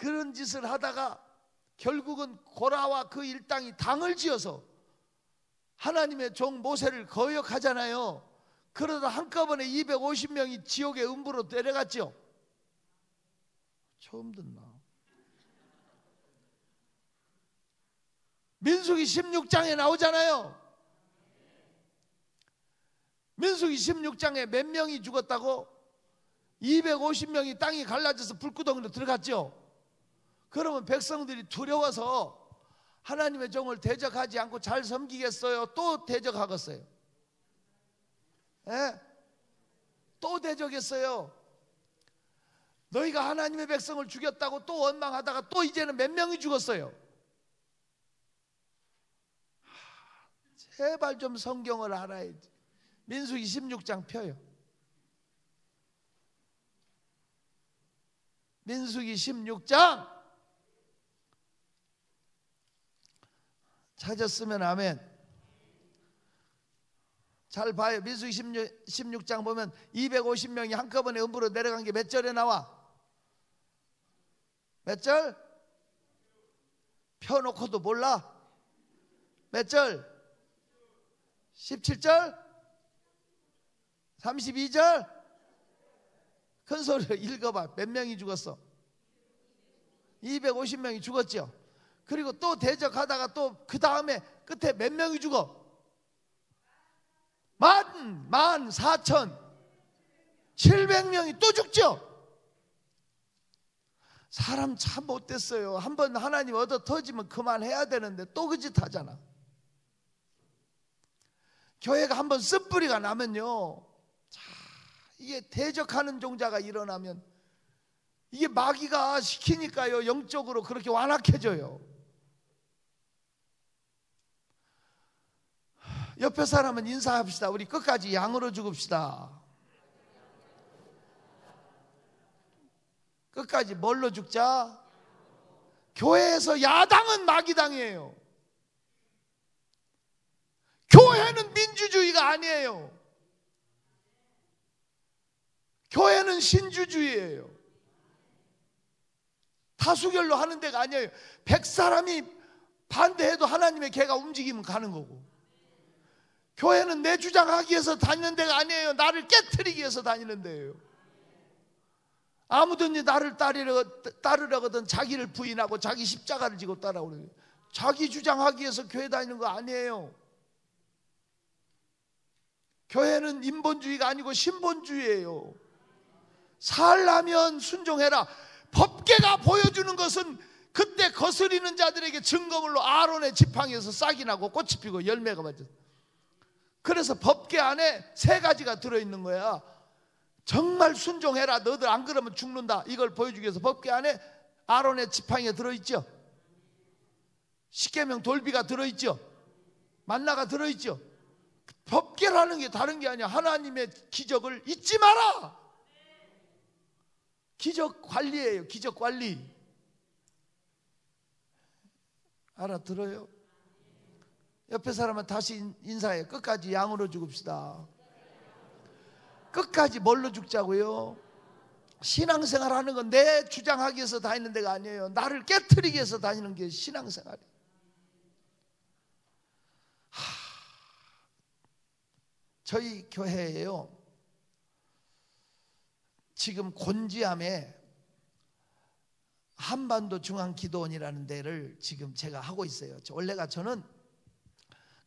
그런 짓을 하다가 결국은 고라와 그 일당이 당을 지어서 하나님의 종 모세를 거역하잖아요. 그러다 한꺼번에 250명이 지옥의 음부로 내려갔죠. 처음 듣나? 민수기 16장에 나오잖아요. 민수기 16장에 몇 명이 죽었다고? 250명이 땅이 갈라져서 불구덩이로 들어갔죠. 그러면 백성들이 두려워서 하나님의 종을 대적하지 않고 잘 섬기겠어요? 또 대적하겠어요? 예? 또 대적했어요. 너희가 하나님의 백성을 죽였다고 또 원망하다가 또 이제는 몇 명이 죽었어요. 제발 좀 성경을 알아야지. 민수기 16장 펴요. 민수기 16장 찾았으면 아멘. 잘 봐요. 민수기 16, 16장 보면 250명이 한꺼번에 음부로 내려간 게 몇 절에 나와? 몇 절? 펴놓고도 몰라? 몇 절? 17절? 32절? 큰 소리로 읽어봐. 몇 명이 죽었어? 250명이 죽었죠. 그리고 또 대적하다가 또 그 다음에 끝에 몇 명이 죽어? 만, 만, 사천, 700명이 또 죽죠? 사람 참 못됐어요. 한 번 하나님 얻어 터지면 그만해야 되는데 또 그 짓 하잖아. 교회가 한 번 쓴뿌리가 나면요. 자, 이게 대적하는 종자가 일어나면 이게 마귀가 시키니까요. 영적으로 그렇게 완악해져요. 옆에 사람은 인사합시다. 우리 끝까지 양으로 죽읍시다. 끝까지 뭘로 죽자? 교회에서 야당은 마귀당이에요. 교회는 민주주의가 아니에요. 교회는 신주주의예요. 다수결로 하는 데가 아니에요. 백 사람이 반대해도 하나님의 개가 움직이면 가는 거고. 교회는 내 주장하기 위해서 다니는 데가 아니에요. 나를 깨뜨리기 위해서 다니는 데예요. 아무든지 나를 따르려, 따르려거든 자기를 부인하고 자기 십자가를 지고 따라오는 거예요. 자기 주장하기 위해서 교회 다니는 거 아니에요. 교회는 인본주의가 아니고 신본주의예요. 살라면 순종해라. 법계가 보여주는 것은 그때 거스리는 자들에게 증거물로 아론의 지팡이에서 싹이 나고 꽃이 피고 열매가 맺어. 그래서 법계 안에 세 가지가 들어있는 거야. 정말 순종해라. 너들 안 그러면 죽는다. 이걸 보여주기 위해서 법계 안에 아론의 지팡이가 들어있죠. 십계명 돌비가 들어있죠. 만나가 들어있죠. 법계라는 게 다른 게 아니야. 하나님의 기적을 잊지 마라. 기적 관리예요. 기적 관리. 알아들어요? 옆에 사람은 다시 인사해. 끝까지 양으로 죽읍시다. 끝까지 뭘로 죽자고요? 신앙생활 하는 건 내 주장하기 위해서 다니는 데가 아니에요. 나를 깨뜨리기 위해서 다니는 게 신앙생활이에요. 저희 교회에요. 지금 곤지암에 한반도 중앙기도원이라는 데를 지금 제가 하고 있어요. 원래가 저는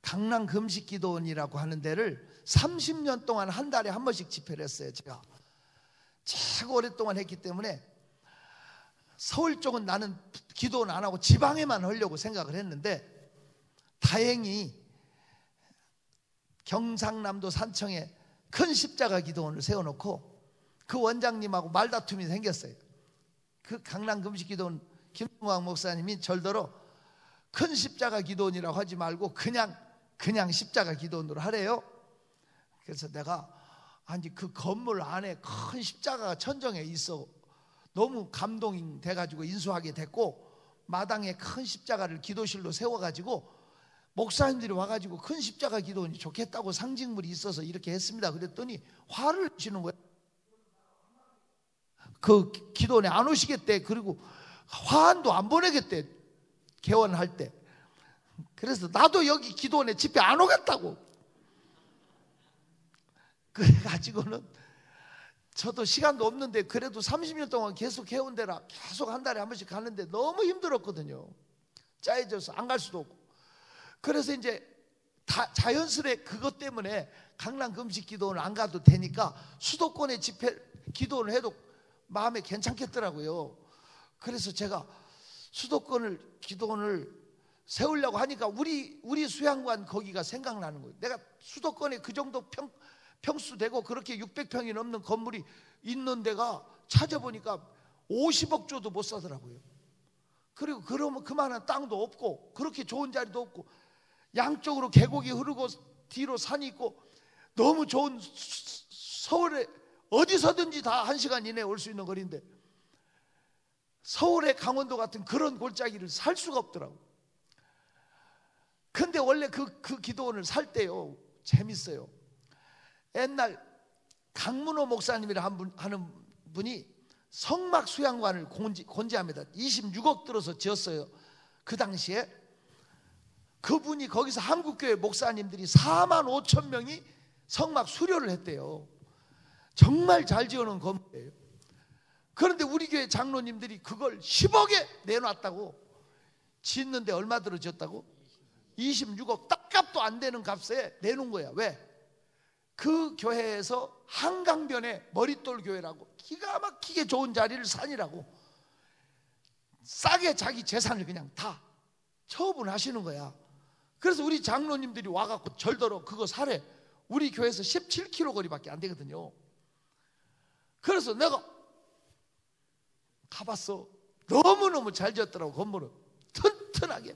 강남 금식기도원이라고 하는 데를 30년 동안 한 달에 한 번씩 집회를 했어요. 제가 최고 오랫동안 했기 때문에 서울 쪽은 나는 기도는 안 하고 지방에만 하려고 생각을 했는데 다행히 경상남도 산청에 큰 십자가 기도원을 세워놓고 그 원장님하고 말다툼이 생겼어요. 그 강남 금식 기도원 김동광 목사님이 절더러 큰 십자가 기도원이라고 하지 말고 그냥 그냥 십자가 기도원으로 하래요. 그래서 내가 아니 그 건물 안에 큰 십자가가 천정에 있어 너무 감동이 돼가지고 인수하게 됐고 마당에 큰 십자가를 기도실로 세워가지고 목사님들이 와가지고 큰 십자가 기도원이 좋겠다고 상징물이 있어서 이렇게 했습니다. 그랬더니 화를 치는 거예요. 그 기도원에 안 오시겠대. 그리고 화환도 안 보내겠대. 개원할 때. 그래서 나도 여기 기도원에 집회 안 오겠다고. 그래가지고는 저도 시간도 없는데 그래도 30년 동안 계속 해운대라 계속 한 달에 한 번씩 가는데 너무 힘들었거든요. 짜여져서 안 갈 수도 없고. 그래서 이제 다 자연스레 그것 때문에 강남 금식 기도원을 안 가도 되니까 수도권에 집회 기도를 해도 마음에 괜찮겠더라고요. 그래서 제가 수도권을 기도원을 세우려고 하니까 우리 우리 수양관 거기가 생각나는 거예요. 내가 수도권에 그 정도 평 평수 되고 그렇게 600평이 넘는 건물이 있는 데가 찾아보니까 50억 조도 못 사더라고요. 그리고 그러면 그만한 땅도 없고 그렇게 좋은 자리도 없고 양쪽으로 계곡이 흐르고 뒤로 산이 있고 너무 좋은 서울에 어디서든지 다 한 시간 이내에 올 수 있는 거리인데 서울의 강원도 같은 그런 골짜기를 살 수가 없더라고. 근데 원래 그, 그 기도원을 살 때요, 재밌어요. 옛날 강문호 목사님이라 한 분, 하는 분이 성막 수양관을 공지, 건지합니다. 26억 들어서 지었어요. 그 당시에 그분이 거기서 한국교회 목사님들이 4만 5천 명이 성막 수료를 했대요. 정말 잘 지어놓은 건물이에요. 그런데 우리 교회 장로님들이 그걸 10억에 내놨다고 짓는데 얼마 들어 지었다고? 26억 딱값도 안 되는 값에 내놓은 거야. 왜? 그 교회에서 한강변에 머릿돌 교회라고 기가 막히게 좋은 자리를 산이라고 싸게 자기 재산을 그냥 다 처분하시는 거야. 그래서 우리 장로님들이 와갖고 절더러 그거 사래. 우리 교회에서 17km 거리밖에 안 되거든요. 그래서 내가 가봤어. 너무너무 잘 지었더라고, 건물은. 튼튼하게.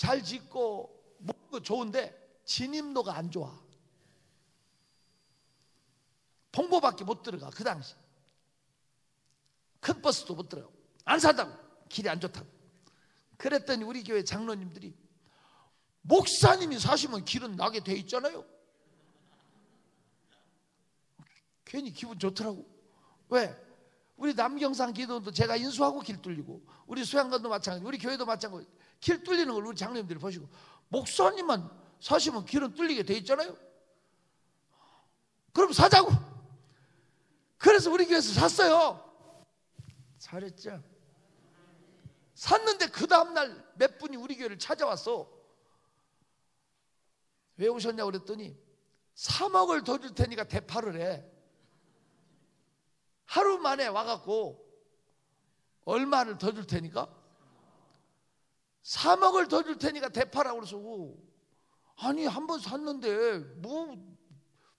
잘 짓고, 먹고 좋은데, 진입로가 안 좋아. 동보밖에 못 들어가, 그 당시. 큰 버스도 못 들어가. 안 산다고. 길이 안 좋다고. 그랬더니 우리 교회 장로님들이 목사님이 사시면 길은 나게 돼 있잖아요. 괜히 기분 좋더라고. 왜? 우리 남경산 기도도 제가 인수하고 길 뚫리고 우리 수양관도 마찬가지 우리 교회도 마찬가지 길 뚫리는 걸 우리 장로님들이 보시고 목사님만 사시면 길은 뚫리게 돼 있잖아요. 그럼 사자고. 그래서 우리 교회에서 샀어요. 잘했죠. 샀는데 그 다음날 몇 분이 우리 교회를 찾아왔어. 왜 오셨냐고 그랬더니 3억을 더 줄 테니까 대파를 해. 하루 만에 와갖고 얼마를 더 줄 테니까? 3억을 더 줄 테니까 대파라고 그래서 아니 한 번 샀는데 뭐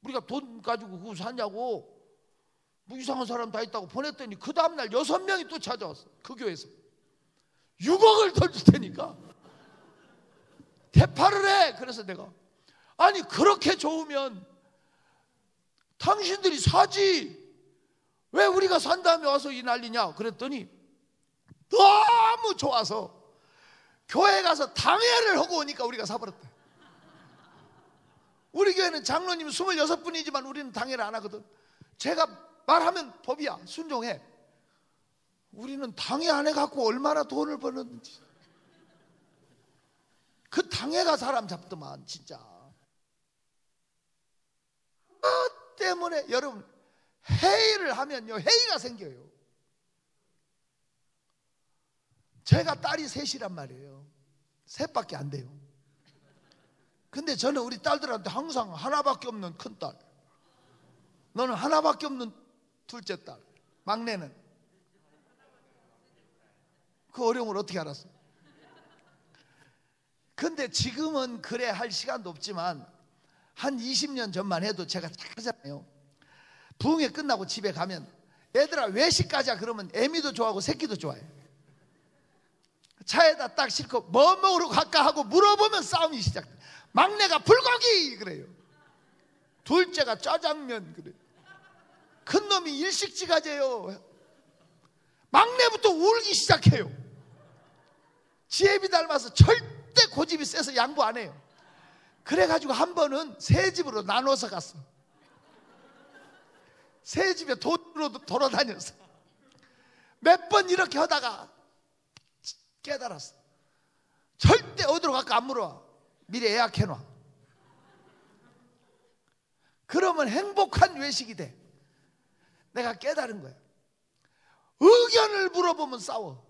우리가 돈 가지고 그거 샀냐고. 뭐 이상한 사람 다 있다고 보냈더니 그 다음날 여섯 명이 또 찾아왔어 그 교회에서. 6억을 더 줄 테니까. 대파를 해! 그래서 내가. 아니 그렇게 좋으면 당신들이 사지. 왜 우리가 산 다음에 와서 이 난리냐? 그랬더니 너무 좋아서 교회 가서 당회를 하고 오니까 우리가 사버렸다. 우리 교회는 장로님 26분이지만 우리는 당회를 안 하거든. 제가 말하면 법이야. 순종해. 우리는 당회 안 해갖고 얼마나 돈을 버는지. 그 당회가 사람 잡더만, 진짜. 그 때문에 여러분, 회의를 하면요, 회의가 생겨요. 제가 딸이 셋이란 말이에요. 셋밖에 안 돼요. 근데 저는 우리 딸들한테 항상 하나밖에 없는 큰 딸. 너는 하나밖에 없는 둘째 딸. 막내는. 그 어려움을 어떻게 알았어? 근데 지금은 그래 할 시간도 없지만 한 20년 전만 해도 제가 하잖아요. 부흥회 끝나고 집에 가면 얘들아 외식가자 그러면 애미도 좋아하고 새끼도 좋아해. 차에다 딱 싣고 뭐 먹으러 갈까 하고 물어보면 싸움이 시작돼. 막내가 불고기 그래요. 둘째가 짜장면 그래. 큰 놈이 일식집 가재요. 막내부터 울기 시작해요. 지혜비 닮아서 절대 고집이 세서 양보 안 해요. 그래가지고 한 번은 새 집으로 나눠서 갔어. 새 집에 돈으로 돌아다녔어. 몇 번 이렇게 하다가 깨달았어. 절대 어디로 갈까 안 물어봐. 미리 예약해놔. 그러면 행복한 외식이 돼. 내가 깨달은 거야. 의견을 물어보면 싸워.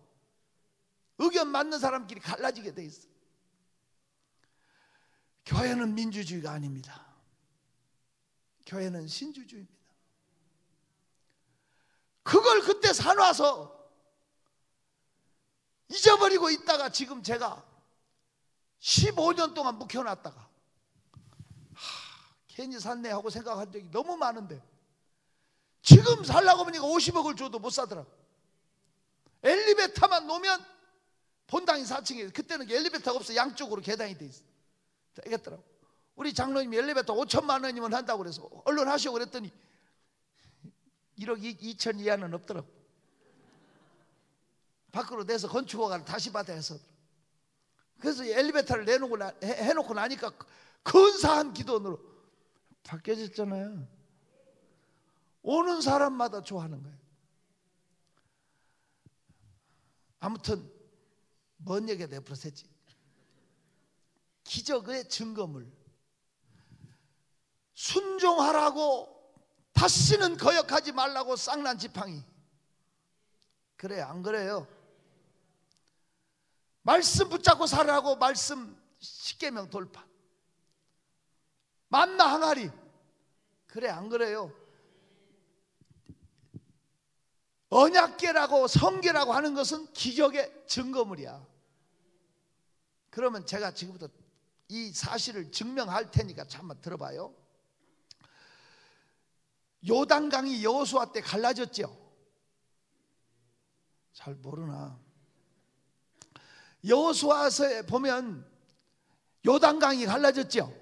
의견 맞는 사람끼리 갈라지게 돼 있어. 교회는 민주주의가 아닙니다. 교회는 신주주의입니다. 그걸 그때 사놔서 잊어버리고 있다가 지금 제가 15년 동안 묵혀놨다가 하, 괜히 샀네 하고 생각한 적이 너무 많은데 지금 살라고 보니까 50억을 줘도 못 사더라고. 엘리베이터만 놓으면 본당이 4층에 그때는 엘리베이터가 없어 양쪽으로 계단이 돼 있어. 되겠더라고. 우리 장로님이 엘리베이터 5천만 원이면 한다고 그래서 얼른 하시오 그랬더니 1억 2천 이하는 없더라고. 밖으로 내서 건축허가를 다시 받아야 해서. 그래서 엘리베이터를 내놓고 나, 해, 해놓고 나니까 근사한 기도원으로 바뀌어졌잖아요. 오는 사람마다 좋아하는 거예요. 아무튼 뭔 얘기가 내버려 지 기적의 증거물 순종하라고 다시는 거역하지 말라고 쌍난 지팡이 그래 안 그래요? 말씀 붙잡고 살라고 말씀 십계명 돌파 만나 항아리 그래 안 그래요? 언약계라고 성계라고 하는 것은 기적의 증거물이야. 그러면 제가 지금부터 이 사실을 증명할 테니까 잠만 들어봐요. 요단강이 여호수아 때 갈라졌죠. 잘 모르나. 여호수아서에 보면 요단강이 갈라졌죠.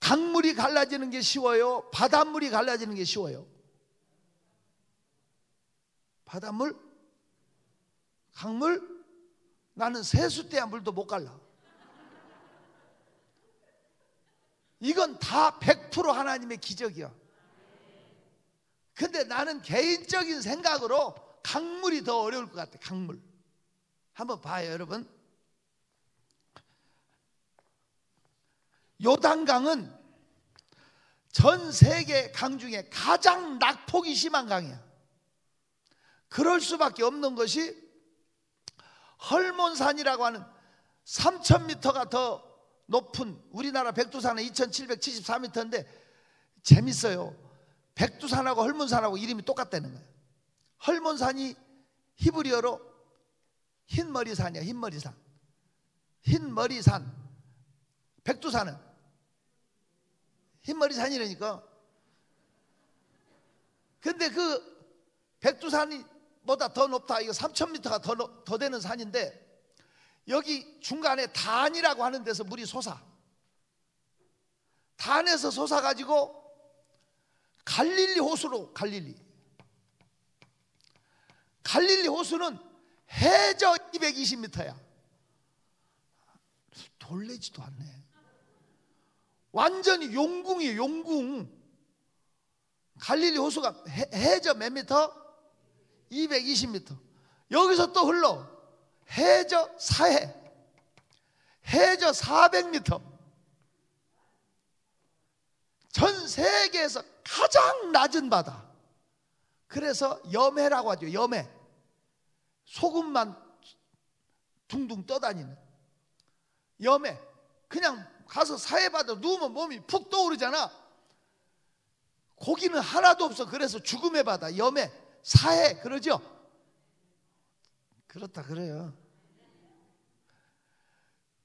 강물이 갈라지는 게 쉬워요. 바닷물이 갈라지는 게 쉬워요. 바닷물? 강물? 나는 세수대야 물도 못 갈라. 이건 다 100% 하나님의 기적이야. 근데 나는 개인적인 생각으로 강물이 더 어려울 것 같아. 강물. 한번 봐요, 여러분. 요단강은 전 세계 강 중에 가장 낙폭이 심한 강이야. 그럴 수밖에 없는 것이 헐몬산이라고 하는 3,000m가 더 높은 우리나라 백두산은 2,774m인데 재밌어요. 백두산하고 헐몬산하고 이름이 똑같다는 거예요. 헐몬산이 히브리어로 흰머리산이야, 흰머리산. 흰머리산. 백두산은 흰머리산이라니까. 근데 그 백두산이 보다 더 높다. 이거 3,000m가 더, 더 되는 산인데 여기 중간에 단이라고 하는 데서 물이 솟아. 단에서 솟아 가지고 갈릴리 호수로 갈릴리. 갈릴리 호수는 해저 220m야. 돌래지도 않네. 완전히 용궁이에요, 용궁. 갈릴리 호수가 해, 해저 몇 미터? 220m. 여기서 또 흘러. 해저 사해. 해저 400m. 전 세계에서 가장 낮은 바다. 그래서 염해라고 하죠. 염해. 소금만 둥둥 떠다니는. 염해. 그냥 가서 사해바다 누우면 몸이 푹 떠오르잖아. 고기는 하나도 없어. 그래서 죽음의 바다. 염해. 사해. 그러죠? 그렇다 그래요.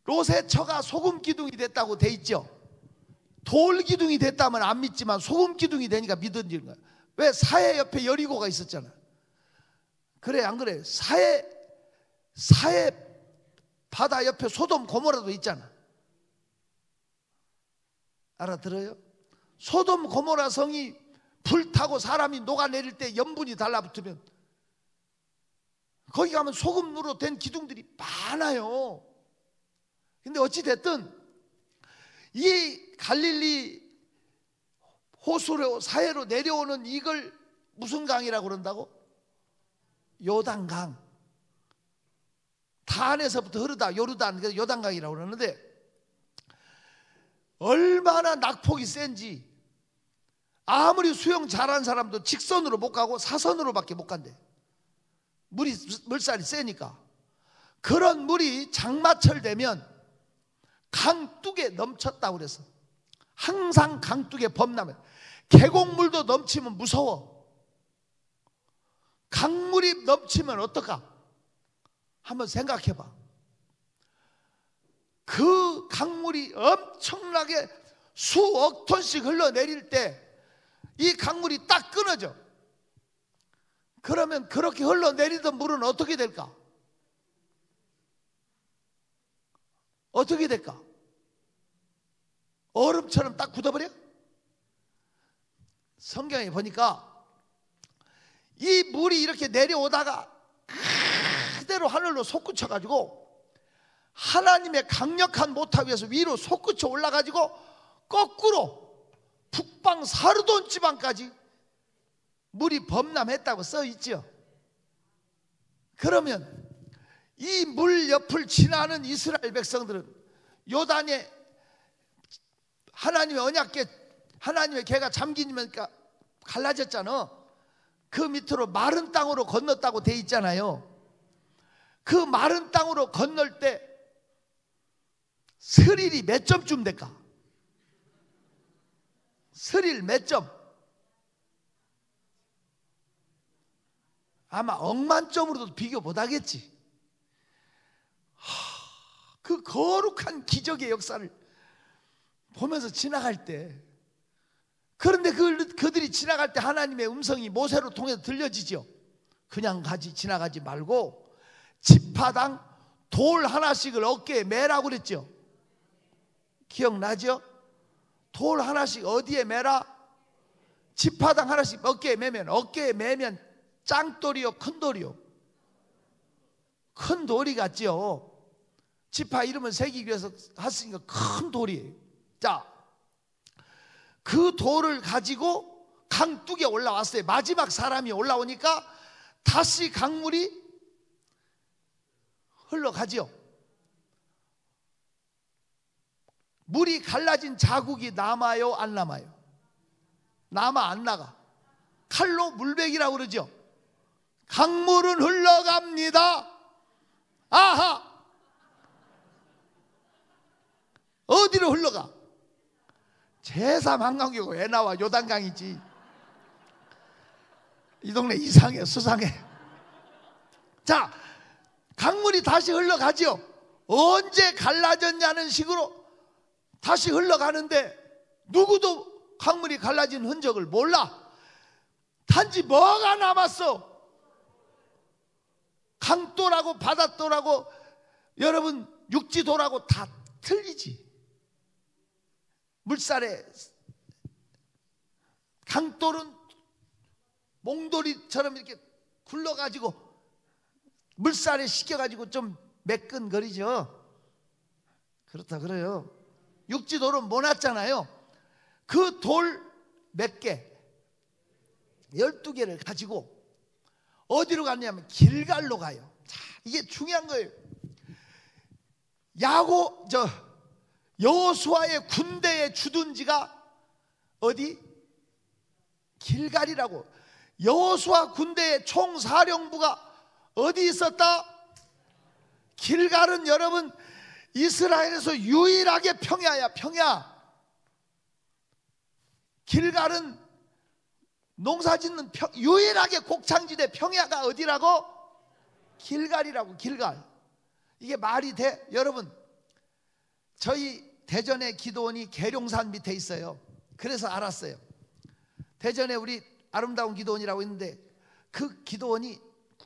롯의 처가 소금 기둥이 됐다고 돼 있죠. 돌 기둥이 됐다면 안 믿지만 소금 기둥이 되니까 믿어지는 거야. 왜 사해 옆에 여리고가 있었잖아. 그래 안 그래? 사해 사해 바다 옆에 소돔 고모라도 있잖아. 알아들어요? 소돔 고모라 성이 불타고 사람이 녹아내릴 때 염분이 달라붙으면 거기 가면 소금으로 된 기둥들이 많아요. 근데 어찌 됐든 이 갈릴리 호수로 사해로 내려오는 이걸 무슨 강이라고 그런다고? 요단강. 단에서부터 흐르다 요르단 요단강이라고 그러는데 얼마나 낙폭이 센지 아무리 수영 잘한 사람도 직선으로 못 가고 사선으로밖에 못 간대. 물이 물살이 세니까. 그런 물이 장마철 되면 강둑에 넘쳤다고 그래서 항상 강둑에 범람해. 계곡물도 넘치면 무서워. 강물이 넘치면 어떨까? 한번 생각해 봐. 그 강물이 엄청나게 수억 톤씩 흘러내릴 때 이 강물이 딱 끊어져. 그러면 그렇게 흘러내리던 물은 어떻게 될까? 어떻게 될까? 얼음처럼 딱 굳어버려? 성경에 보니까 이 물이 이렇게 내려오다가 그대로 하늘로 솟구쳐 가지고 하나님의 강력한 모타 위에서 위로 솟구쳐 올라가지고 거꾸로 북방 사르돈 지방까지 물이 범람했다고 써 있죠. 그러면 이 물 옆을 지나는 이스라엘 백성들은 요단에 하나님의 언약계 하나님의 개가 잠기니까 갈라졌잖아. 그 밑으로 마른 땅으로 건넜다고 돼 있잖아요. 그 마른 땅으로 건널 때 스릴이 몇 점쯤 될까? 스릴 몇 점? 아마 억만 점으로도 비교 못 하겠지. 그 거룩한 기적의 역사를 보면서 지나갈 때 그런데 그, 그들이 지나갈 때 하나님의 음성이 모세로 통해서 들려지죠. 그냥 가지 지나가지 말고 지파당 돌 하나씩을 어깨에 매라고 그랬죠. 기억나죠? 돌 하나씩 어디에 매라? 지파당 하나씩 어깨에 매면 어깨에 매면 짱돌이요 큰 돌이요 큰 돌이 같죠 지파 이름을 새기기 위해서 했으니까 큰 돌이에요 자, 그 돌을 가지고 강둑에 올라왔어요 마지막 사람이 올라오니까 다시 강물이 흘러가지요 물이 갈라진 자국이 남아요 안 남아요? 남아 안 나가 칼로 물백이라고 그러죠 강물은 흘러갑니다. 아하! 어디로 흘러가? 제3 한강교가 왜 나와? 요단강이지. 이 동네 이상해, 수상해. 자, 강물이 다시 흘러가지요. 언제 갈라졌냐는 식으로 다시 흘러가는데 누구도 강물이 갈라진 흔적을 몰라. 단지 뭐가 남았어? 강도라고 바닷도라고 여러분 육지도라고 다 틀리지. 물살에 강돌은 몽돌이처럼 이렇게 굴러가지고 물살에 식혀가지고 좀 매끈거리죠. 그렇다 그래요. 육지도는 못 왔잖아요. 그 돌 몇 개, 열두 개를 가지고 어디로 갔냐면 길갈로 가요. 자, 이게 중요한 거예요. 야고 저 여호수아의 군대의 주둔지가 어디? 길갈이라고. 여호수아 군대의 총사령부가 어디 있었다? 길갈은 여러분 이스라엘에서 유일하게 평야야, 평야. 길갈은 농사 짓는 평, 유일하게 곡창지대 평야가 어디라고? 길갈이라고 길갈. 이게 말이 돼? 여러분, 저희 대전의 기도원이 계룡산 밑에 있어요. 그래서 알았어요. 대전에 우리 아름다운 기도원이라고 있는데 그 기도원이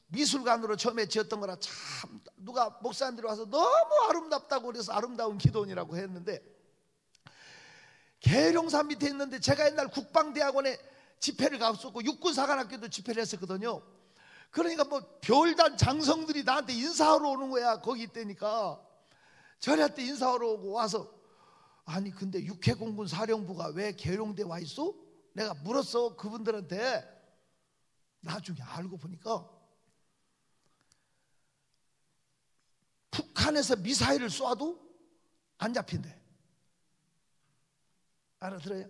미술관으로 처음에 지었던 거라 참 누가 목사님들이 와서 너무 아름답다고 그래서 아름다운 기도원이라고 했는데 계룡산 밑에 있는데 제가 옛날 국방대학원에 집회를 갔었고 육군사관학교도 집회를 했었거든요. 그러니까 뭐 별단 장성들이 나한테 인사하러 오는 거야. 거기 있다니까. 저한테 인사하러 오고 와서 아니 근데 육해공군 사령부가 왜 계룡대 와 있어? 내가 물었어 그분들한테 나중에 알고 보니까 북한에서 미사일을 쏴도 안 잡힌대. 알아들어요?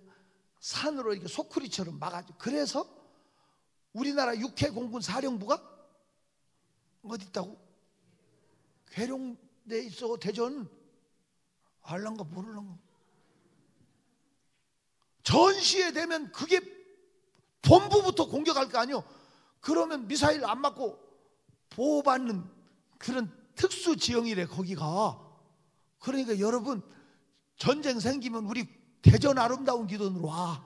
산으로 이렇게 소쿠리처럼 막아줘. 그래서 우리나라 육해 공군 사령부가 어디 있다고? 괴룡대에 있어 대전 알란가 모르는가? 전시에 되면 그게 본부부터 공격할 거 아니요? 그러면 미사일 안 맞고 보호받는 그런 특수 지형이래 거기가. 그러니까 여러분 전쟁 생기면 우리 대전 아름다운 기도으로 와.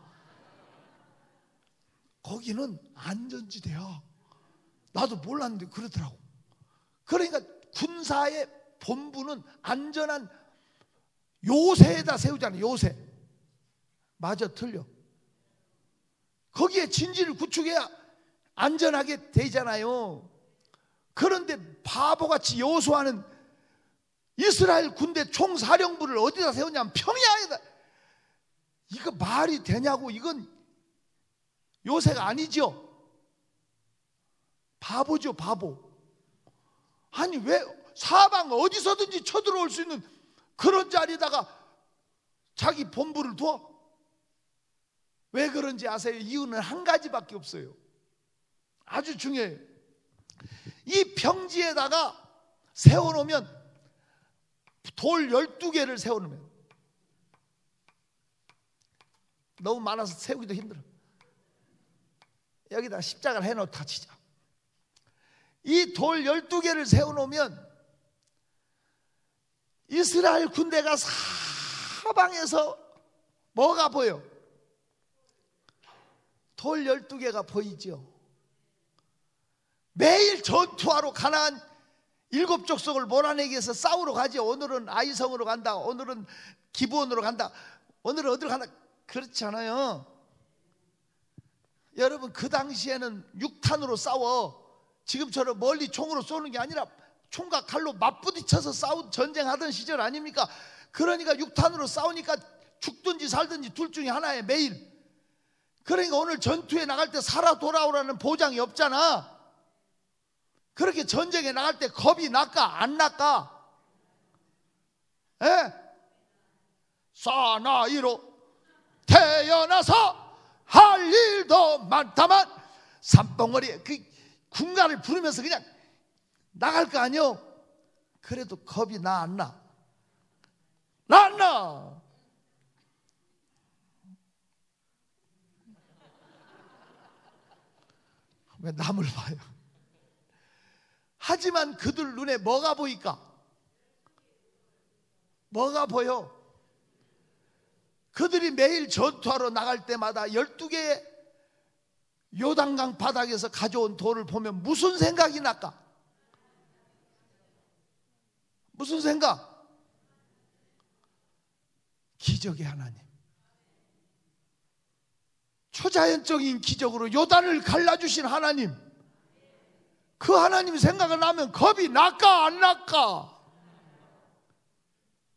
거기는 안전지대야. 나도 몰랐는데 그러더라고. 그러니까 군사의 본부는 안전한 요새에다 세우잖아요. 요새. 맞아, 틀려. 거기에 진지를 구축해야 안전하게 되잖아요. 그런데 바보같이 여호수아는 이스라엘 군대 총사령부를 어디다 세웠냐면 평야에다 이거 말이 되냐고 이건 요새가 아니죠. 바보죠, 바보. 아니 왜 사방 어디서든지 쳐들어올 수 있는 그런 자리에다가 자기 본부를 두어? 왜 그런지 아세요? 이유는 한 가지밖에 없어요. 아주 중요해요. 이 평지에다가 세워놓으면 돌 12개를 세워놓으면 너무 많아서 세우기도 힘들어. 여기다 십자가를 해놓다 치자. 이 돌 12개를 세워놓으면 이스라엘 군대가 사방에서 뭐가 보여? 돌 12개가 보이죠. 매일 전투하러 가난 일곱 족속을 몰아내기 위해서 싸우러 가지. 오늘은 아이성으로 간다. 오늘은 기부원으로 간다. 오늘은 어디로 간다. 그렇지 않아요. 여러분 그 당시에는 육탄으로 싸워. 지금처럼 멀리 총으로 쏘는 게 아니라 총과 칼로 맞부딪혀서 싸우 전쟁하던 시절 아닙니까? 그러니까 육탄으로 싸우니까 죽든지 살든지 둘 중에 하나에 매일. 그러니까 오늘 전투에 나갈 때 살아 돌아오라는 보장이 없잖아. 그렇게 전쟁에 나갈 때 겁이 날까 안 날까? 예? 사나이로 태어나서 할 일도 많다만 산봉우리 그 군가를 부르면서 그냥 나갈 거 아니요? 그래도 겁이 나 안 나? 나 안 나? 왜 남을 봐요? 하지만 그들 눈에 뭐가 보일까? 뭐가 보여? 그들이 매일 전투하러 나갈 때마다 12개의 요단강 바닥에서 가져온 돌을 보면 무슨 생각이 날까? 무슨 생각? 기적의 하나님. 초자연적인 기적으로 요단을 갈라주신 하나님. 그 하나님 생각을 나면 겁이 날까 안 날까?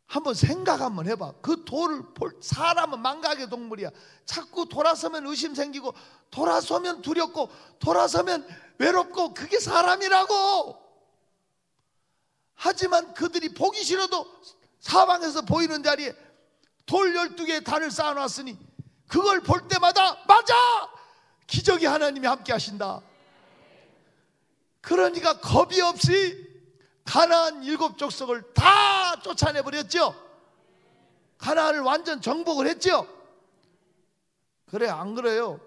한번 생각 한번 해봐. 그 돌을 볼 사람은 망각의 동물이야. 자꾸 돌아서면 의심 생기고 돌아서면 두렵고 돌아서면 외롭고 그게 사람이라고. 하지만 그들이 보기 싫어도 사방에서 보이는 자리에 돌 12개의 단을 쌓아놨으니 그걸 볼 때마다 맞아! 기적이 하나님이 함께 하신다. 그러니까 겁이 없이 가나안 일곱 족속을 다 쫓아내 버렸죠. 가나안을 완전 정복을 했죠. 그래 안 그래요?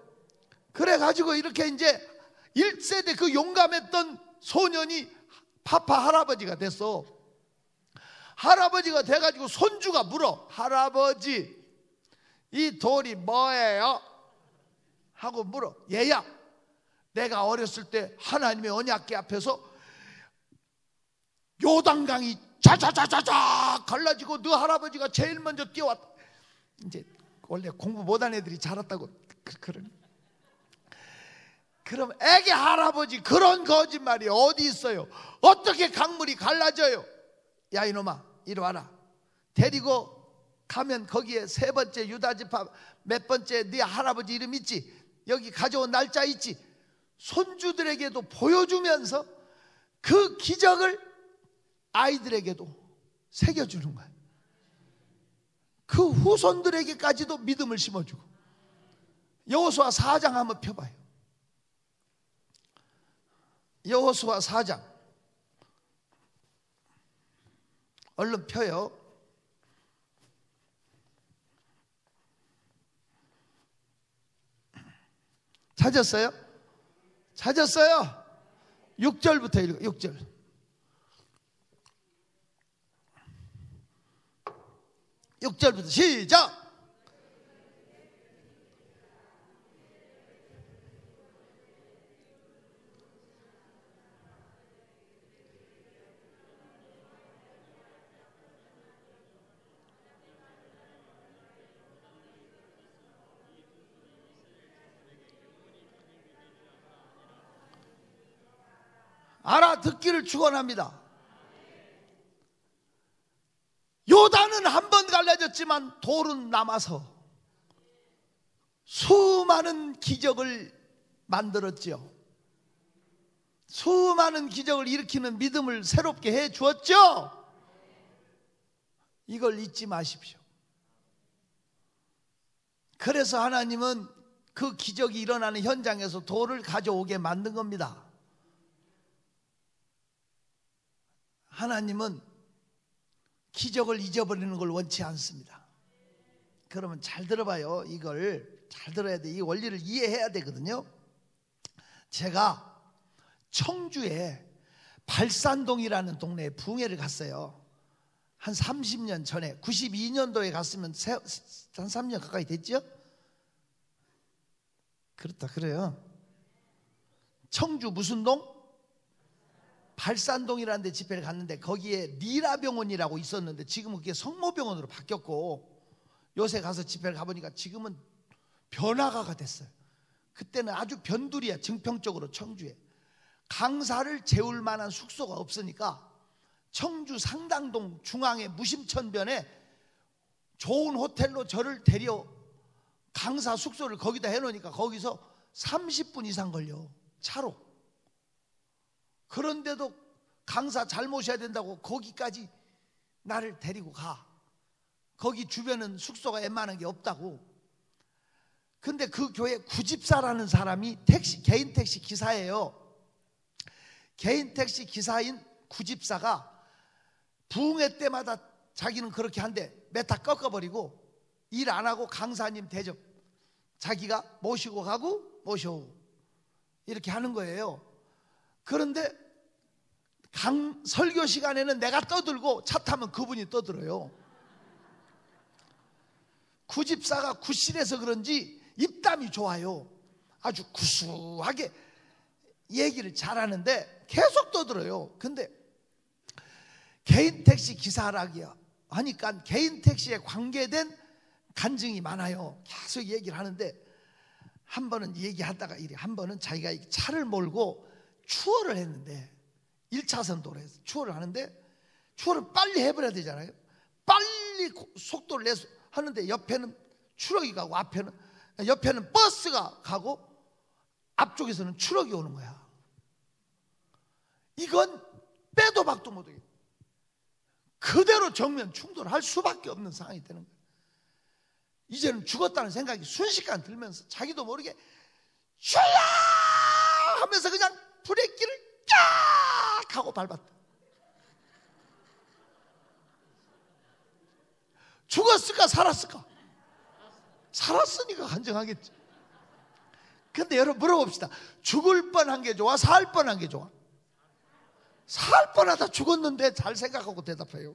그래 가지고 이렇게 이제 1세대 그 용감했던 소년이 파파 할아버지가 됐어. 할아버지가 돼가지고 손주가 물어. 할아버지, 이 돌이 뭐예요? 하고 물어. 얘야, 내가 어렸을 때 하나님의 언약계 앞에서 요단강이 자자자자자 갈라지고 너 할아버지가 제일 먼저 뛰어왔다. 이제 원래 공부 못한 애들이 자랐다고 그, 그런. 그럼 애기 할아버지 그런 거짓말이 어디 있어요? 어떻게 강물이 갈라져요? 야 이놈아 이리 와라. 데리고 가면 거기에 세 번째 유다 지파 몇 번째 네 할아버지 이름 있지? 여기 가져온 날짜 있지? 손주들에게도 보여주면서 그 기적을 아이들에게도 새겨주는 거예요. 그 후손들에게까지도 믿음을 심어주고 여호수아 4장 한번 펴봐요. 여호수아 4장 얼른 펴요. 찾았어요? 찾았어요? 6절부터 읽어. 6절. 6절부터 시작. 알아듣기를 축원합니다. 요단은 한 번 갈라졌지만 돌은 남아서 수많은 기적을 만들었죠. 수많은 기적을 일으키는 믿음을 새롭게 해 주었죠. 이걸 잊지 마십시오. 그래서 하나님은 그 기적이 일어나는 현장에서 돌을 가져오게 만든 겁니다. 하나님은 기적을 잊어버리는 걸 원치 않습니다. 그러면 잘 들어봐요. 이걸 잘 들어야 돼. 이 원리를 이해해야 되거든요. 제가 청주에 발산동이라는 동네에 붕해를 갔어요. 한 30년 전에 92년도에 갔으면 한 3년 가까이 됐죠? 그렇다 그래요. 청주 무슨 동? 발산동이라는 데 집회를 갔는데 거기에 리라 병원이라고 있었는데 지금은 그게 성모병원으로 바뀌었고 요새 가서 집회를 가보니까 지금은 변화가 됐어요. 그때는 아주 변두리야 증평적으로 청주에 강사를 재울 만한 숙소가 없으니까 청주 상당동 중앙의 무심천변에 좋은 호텔로 저를 데려 강사 숙소를 거기다 해놓으니까 거기서 30분 이상 걸려 차로 그런데도 강사 잘 모셔야 된다고 거기까지 나를 데리고 가. 거기 주변은 숙소가 웬만한 게 없다고. 근데 그 교회 구집사라는 사람이 택시, 개인 택시 기사예요. 개인 택시 기사인 구집사가 부흥회 때마다 자기는 그렇게 한데 메타 꺾어버리고 일 안 하고 강사님 대접 자기가 모시고 가고 모셔오고 이렇게 하는 거예요. 그런데 강 설교 시간에는 내가 떠들고 차 타면 그분이 떠들어요. 구집사가 구실해서 그런지 입담이 좋아요. 아주 구수하게 얘기를 잘하는데 계속 떠들어요. 근데 개인 택시 기사라기야 하니까 개인 택시에 관계된 간증이 많아요. 계속 얘기를 하는데 한 번은 얘기하다가 이래 한 번은 자기가 차를 몰고 추월을 했는데 1차선 도로에서 추월을 하는데 추월을 빨리 해버려야 되잖아요. 빨리 속도를 내서 하는데 옆에는 추럭이 가고 앞에는 옆에는 버스가 가고 앞쪽에서는 추럭이 오는 거야. 이건 빼도 박도 못하게 그대로 정면 충돌할 수밖에 없는 상황이 되는 거야. 이제는 죽었다는 생각이 순식간 들면서 자기도 모르게 슈야 하면서 그냥 브레이크를 쫙 하고 밟았다. 죽었을까 살았을까? 살았으니까 간증하겠지. 근데 여러분 물어봅시다. 죽을 뻔한 게 좋아? 살 뻔한 게 좋아? 살 뻔하다 죽었는데 잘 생각하고 대답해요.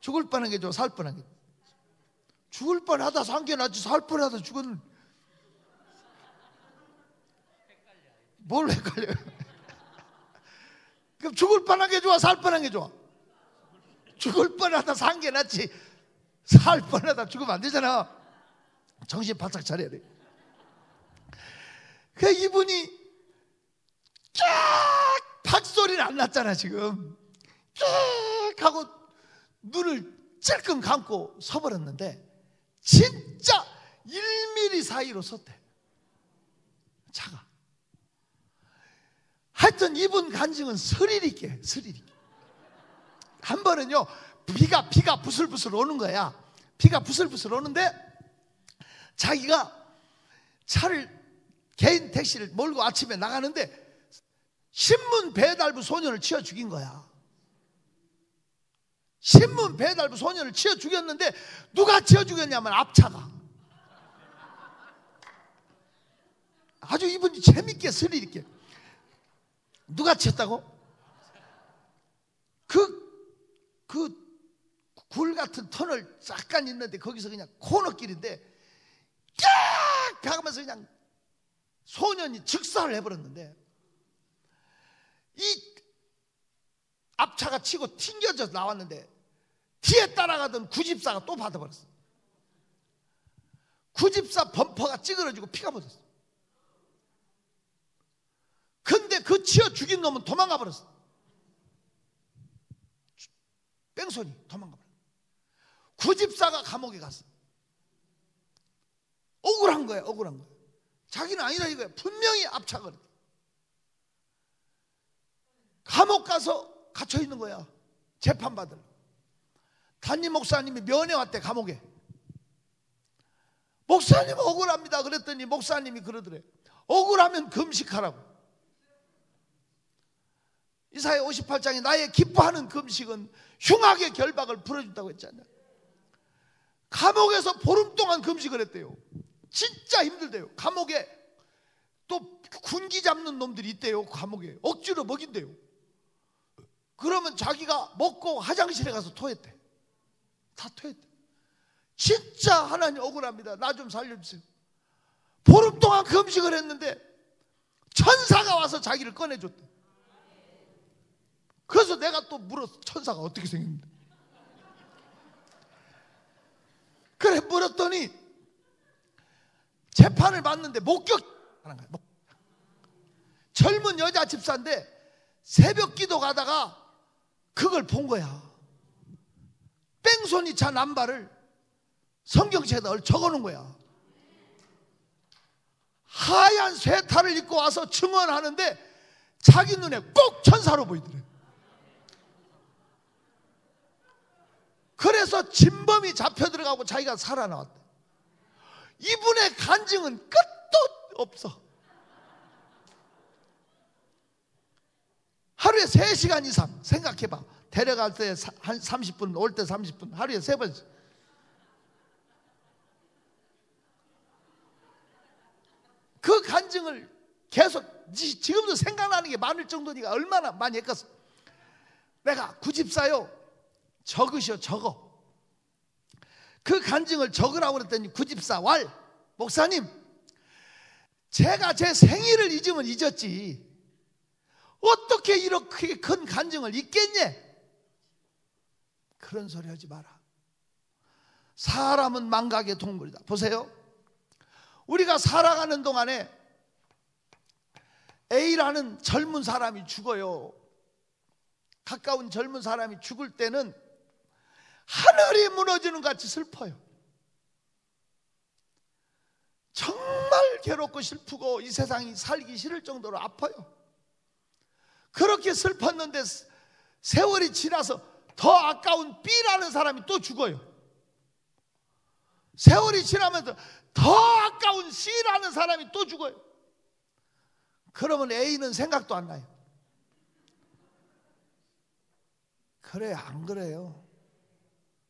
죽을 뻔한 게 좋아? 살 뻔한 게 죽을 뻔하다 산게 낫지 살 뻔하다 죽었는 뭘 헷갈려요? 그럼 죽을 뻔한 게 좋아? 살 뻔한 게 좋아? 죽을 뻔하다 산 게 낫지. 살 뻔하다 죽으면 안 되잖아. 정신 바짝 차려야 돼. 그 이분이 쫙 박소리는 안 났잖아, 지금. 쫙 하고 눈을 찔끔 감고 서버렸는데 진짜 1mm 사이로 섰대. 차가. 하여튼 이분 간증은 스릴 있게 스릴 있게. 한 번은요 비가 비가 부슬부슬 오는 거야. 비가 부슬부슬 오는데 자기가 차를 개인 택시를 몰고 아침에 나가는데 신문 배달부 소년을 치어 죽인 거야. 신문 배달부 소년을 치어 죽였는데 누가 치어 죽였냐면 앞차가. 아주 이분이 재밌게 스릴 있게 누가 쳤다고? 그, 그, 굴 같은 터널 잠깐 있는데 거기서 그냥 코너길인데, 깍! 가면서 그냥 소년이 즉사를 해버렸는데, 이 앞차가 치고 튕겨져 나왔는데, 뒤에 따라가던 구집사가 또 받아버렸어. 구집사 범퍼가 찌그러지고 피가 묻었어. 근데 그 치어 죽인 놈은 도망가 버렸어. 뺑소니 도망가 버렸어. 구집사가 감옥에 갔어. 억울한 거야, 억울한 거야. 자기는 아니다 이거야. 분명히 그랬다. 감옥 가서 갇혀 있는 거야. 재판 받을. 담임 목사님이 면회 왔대 감옥에. 목사님 억울합니다. 그랬더니 목사님이 그러더래. 억울하면 금식하라고. 이사야 58장에 나의 기뻐하는 금식은 흉악의 결박을 풀어준다고 했잖아요. 감옥에서 보름 동안 금식을 했대요. 진짜 힘들대요. 감옥에 또 군기 잡는 놈들이 있대요. 감옥에 억지로 먹인대요. 그러면 자기가 먹고 화장실에 가서 토했대. 다 토했대. 진짜 하나님 억울합니다. 나 좀 살려주세요. 보름 동안 금식을 했는데 천사가 와서 자기를 꺼내줬대. 그래서 내가 또 물었어. 천사가 어떻게 생겼는데. 그래, 물었더니 재판을 받는데 목격하는 거야. 젊은 여자 집사인데 새벽 기도 가다가 그걸 본 거야. 뺑소니 차 남발을 성경책에다 적어 놓은 거야. 하얀 쇠타를 입고 와서 증언하는데 자기 눈에 꼭 천사로 보이더래. 그래서 진범이 잡혀 들어가고 자기가 살아나왔다. 이분의 간증은 끝도 없어. 하루에 3시간 이상 생각해봐. 데려갈 때 한 30분, 올 때 30분, 하루에 3번씩. 그 간증을 계속 지금도 생각나는 게 많을 정도니까 얼마나 많이 했겠어. 내가 구집사요. 적으셔 적어. 그 간증을 적으라고 그랬더니 구집사 왈 목사님 제가 제 생일을 잊으면 잊었지. 어떻게 이렇게 큰 간증을 잊겠냐? 그런 소리 하지 마라. 사람은 망각의 동물이다. 보세요. 우리가 살아가는 동안에 A라는 젊은 사람이 죽어요. 가까운 젊은 사람이 죽을 때는 하늘이 무너지는 것 같이 슬퍼요. 정말 괴롭고 슬프고 이 세상이 살기 싫을 정도로 아파요. 그렇게 슬펐는데 세월이 지나서 더 아까운 B라는 사람이 또 죽어요. 세월이 지나면서 더 아까운 C라는 사람이 또 죽어요. 그러면 A는 생각도 안 나요. 그래, 안 그래요?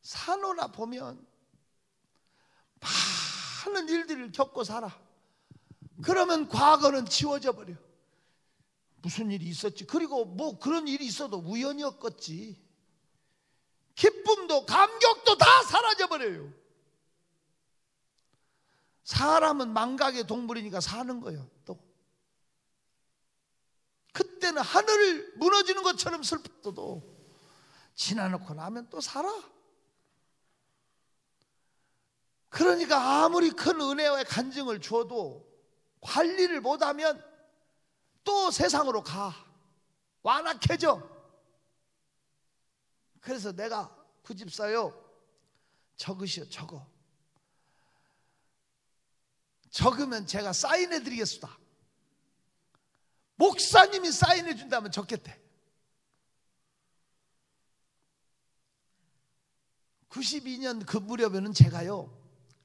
사노나 보면 많은 일들을 겪고 살아. 그러면 과거는 지워져 버려. 무슨 일이 있었지? 그리고 뭐 그런 일이 있어도 우연이었겠지. 기쁨도 감격도 다 사라져 버려요. 사람은 망각의 동물이니까 사는 거예요. 또 그때는 하늘 무너지는 것처럼 슬퍼도 지나놓고 나면 또 살아. 그러니까 아무리 큰 은혜와 간증을 줘도 관리를 못하면 또 세상으로 가. 완악해져. 그래서 내가 그 집사요. 적으시오, 적어. 적으면 제가 사인해 드리겠습니다. 목사님이 사인해 준다면 좋겠대. 92년 그 무렵에는 제가요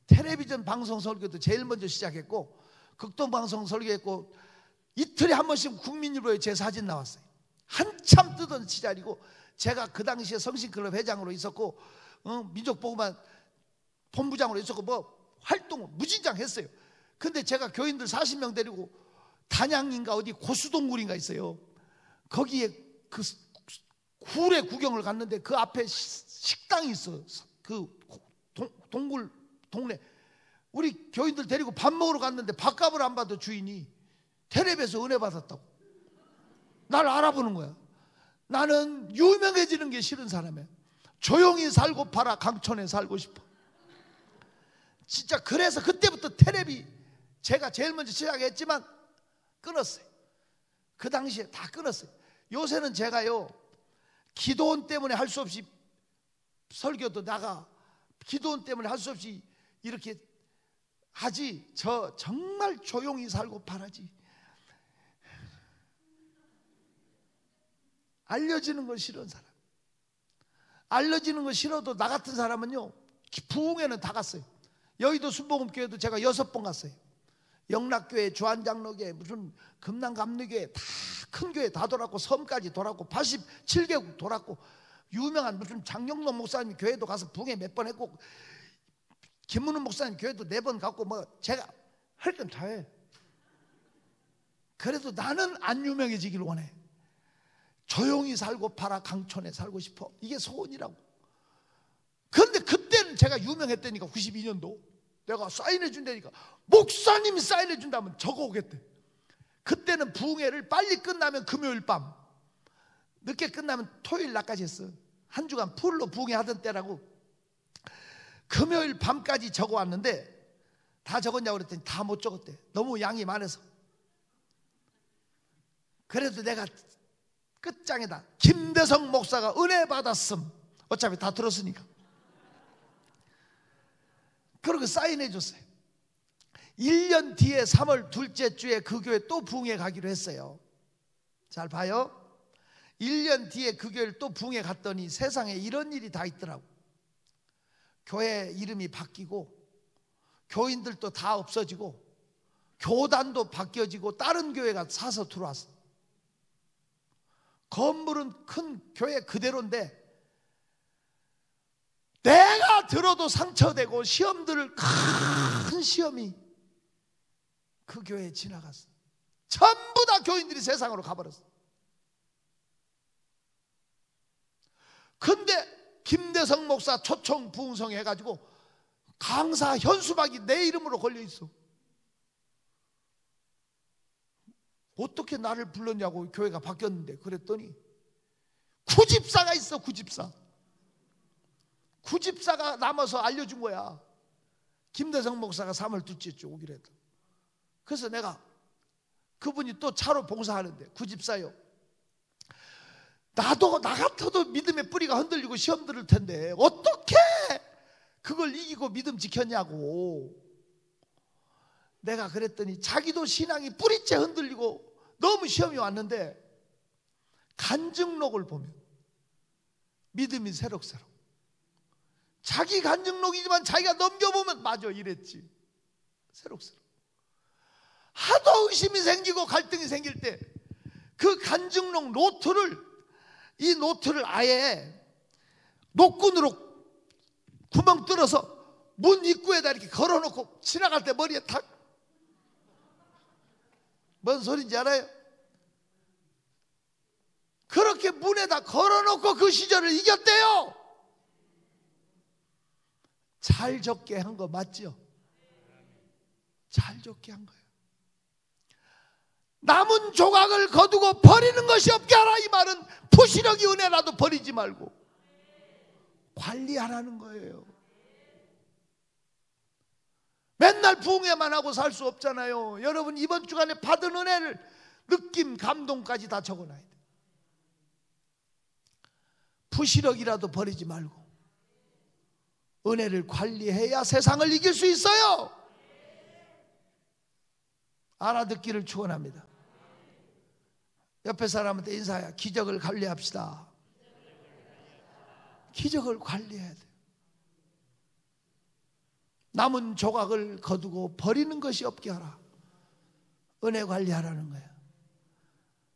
텔레비전 방송 설교도 제일 먼저 시작했고 극동 방송 설교했고 이틀에 한 번씩 국민일보에 제 사진 나왔어요. 한참 뜨던 시절이고 제가 그 당시에 성신클럽 회장으로 있었고 어, 민족보고만 본부장으로 있었고 뭐 활동을 무진장 했어요. 근데 제가 교인들 40명 데리고 단양인가 어디 고수동굴인가 있어요. 거기에 그 굴의 구경을 갔는데 그 앞에 식당이 있어. 그 동, 굴 동네. 우리 교인들 데리고 밥 먹으러 갔는데 밥값을 안 받아 주인이 텔레비에서 은혜 받았다고. 날 알아보는 거야. 나는 유명해지는 게 싫은 사람이야. 조용히 살고 팔아 강촌에 살고 싶어. 진짜 그래서 그때부터 텔레비 제가 제일 먼저 시작했지만 끊었어요. 그 당시에 다 끊었어요. 요새는 제가요 기도원 때문에 할 수 없이 설교도 나가 기도원 때문에 할 수 없이 이렇게 하지. 저 정말 조용히 살고 팔아지. 알려지는 거 싫은 사람. 알려지는 거 싫어도 나 같은 사람은요 부흥에는 다 갔어요. 여의도 순복음교회도 제가 여섯 번 갔어요. 영락교회, 주한장로교회, 무슨 금남감리교회 다 큰 교회 다 돌았고 섬까지 돌았고 87개국 돌았고 유명한 무슨 장영록 목사님 교회도 가서 붕에 몇번 했고 김문우 목사님 교회도 네 번 갔고 뭐 제가 할 건 다 해. 그래도 나는 안 유명해지길 원해. 조용히 살고 팔아 강촌에 살고 싶어. 이게 소원이라고. 그런데 그때는 제가 유명했다니까 92년도. 내가 사인해 준다니까 목사님이 사인해 준다면 적어 오겠대 그때는 부흥회를 빨리 끝나면 금요일 밤 늦게 끝나면 토요일 날까지 했어 한 주간 풀로 부흥회 하던 때라고 금요일 밤까지 적어 왔는데 다 적었냐고 그랬더니 다 못 적었대 너무 양이 많아서 그래도 내가 끝장에다 김대성 목사가 은혜 받았음 어차피 다 들었으니까 그러고 사인해 줬어요. 1년 뒤에 3월 둘째 주에 그 교회 또 부흥회 가기로 했어요. 잘 봐요. 1년 뒤에 그 교회를 또 부흥회 갔더니 세상에 이런 일이 다 있더라고. 교회 이름이 바뀌고 교인들도 다 없어지고 교단도 바뀌어지고 다른 교회가 사서 들어왔어. 건물은 큰 교회 그대로인데 내가 들어도 상처되고 시험들을 큰 시험이 그 교회에 지나갔어. 전부 다 교인들이 세상으로 가버렸어. 근데 김대성 목사 초청 부흥성 해가지고 강사 현수막이 내 이름으로 걸려 있어. 어떻게 나를 불렀냐고 교회가 바뀌었는데 그랬더니 구집사가 있어 구집사. 구집사가 남아서 알려준 거야. 김대성 목사가 3월 둘째 주 오기로 했다. 그래서 내가 그분이 또 차로 봉사하는데 구집사요. 나도 나 같아도 믿음의 뿌리가 흔들리고 시험 들을 텐데 어떻게 그걸 이기고 믿음 지켰냐고. 내가 그랬더니 자기도 신앙이 뿌리째 흔들리고 너무 시험이 왔는데 간증록을 보면 믿음이 새록새록. 자기 간증록이지만 자기가 넘겨보면 맞아 이랬지. 새록새록. 하도 의심이 생기고 갈등이 생길 때 그 간증록 노트를 이 노트를 아예 녹군으로 구멍 뚫어서 문 입구에다 이렇게 걸어놓고 지나갈 때 머리에 탁 뭔 소린지 알아요? 그렇게 문에다 걸어놓고 그 시절을 이겼대요. 잘 적게 한 거 맞죠? 잘 적게 한 거예요. 남은 조각을 거두고 버리는 것이 없게 하라 이 말은 부시력이 은혜라도 버리지 말고 관리하라는 거예요. 맨날 부흥회만 하고 살 수 없잖아요. 여러분 이번 주간에 받은 은혜를 느낌, 감동까지 다 적어놔야 돼. 부시력이라도 버리지 말고 은혜를 관리해야 세상을 이길 수 있어요. 알아듣기를 축원합니다. 옆에 사람한테 인사해. 기적을 관리합시다. 기적을 관리해야 돼. 남은 조각을 거두고 버리는 것이 없게 하라. 은혜 관리하라는 거예요.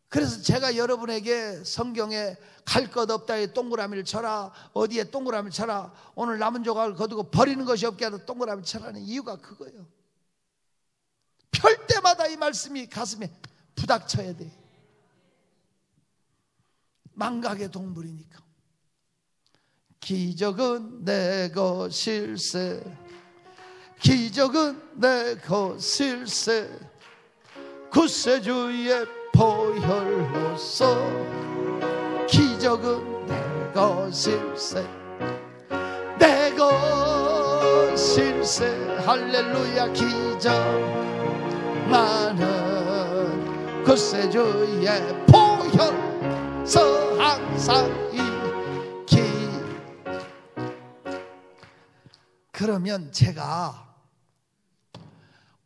그래서 제가 여러분에게 성경에 갈 것 없다에 동그라미를 쳐라. 어디에 동그라미를 쳐라. 오늘 남은 조각을 거두고 버리는 것이 없게 하라. 동그라미를 쳐라는 이유가 그거예요. 펼 때마다 이 말씀이 가슴에 부닥쳐야 돼. 망각의 동물이니까. 기적은 내 것일세. 기적은 내 것일세. 구세주의 보혈로서 기적은 내 것일세 내 것일세 할렐루야 기적 나는 구세주의 보혈 서 이기 그러면 제가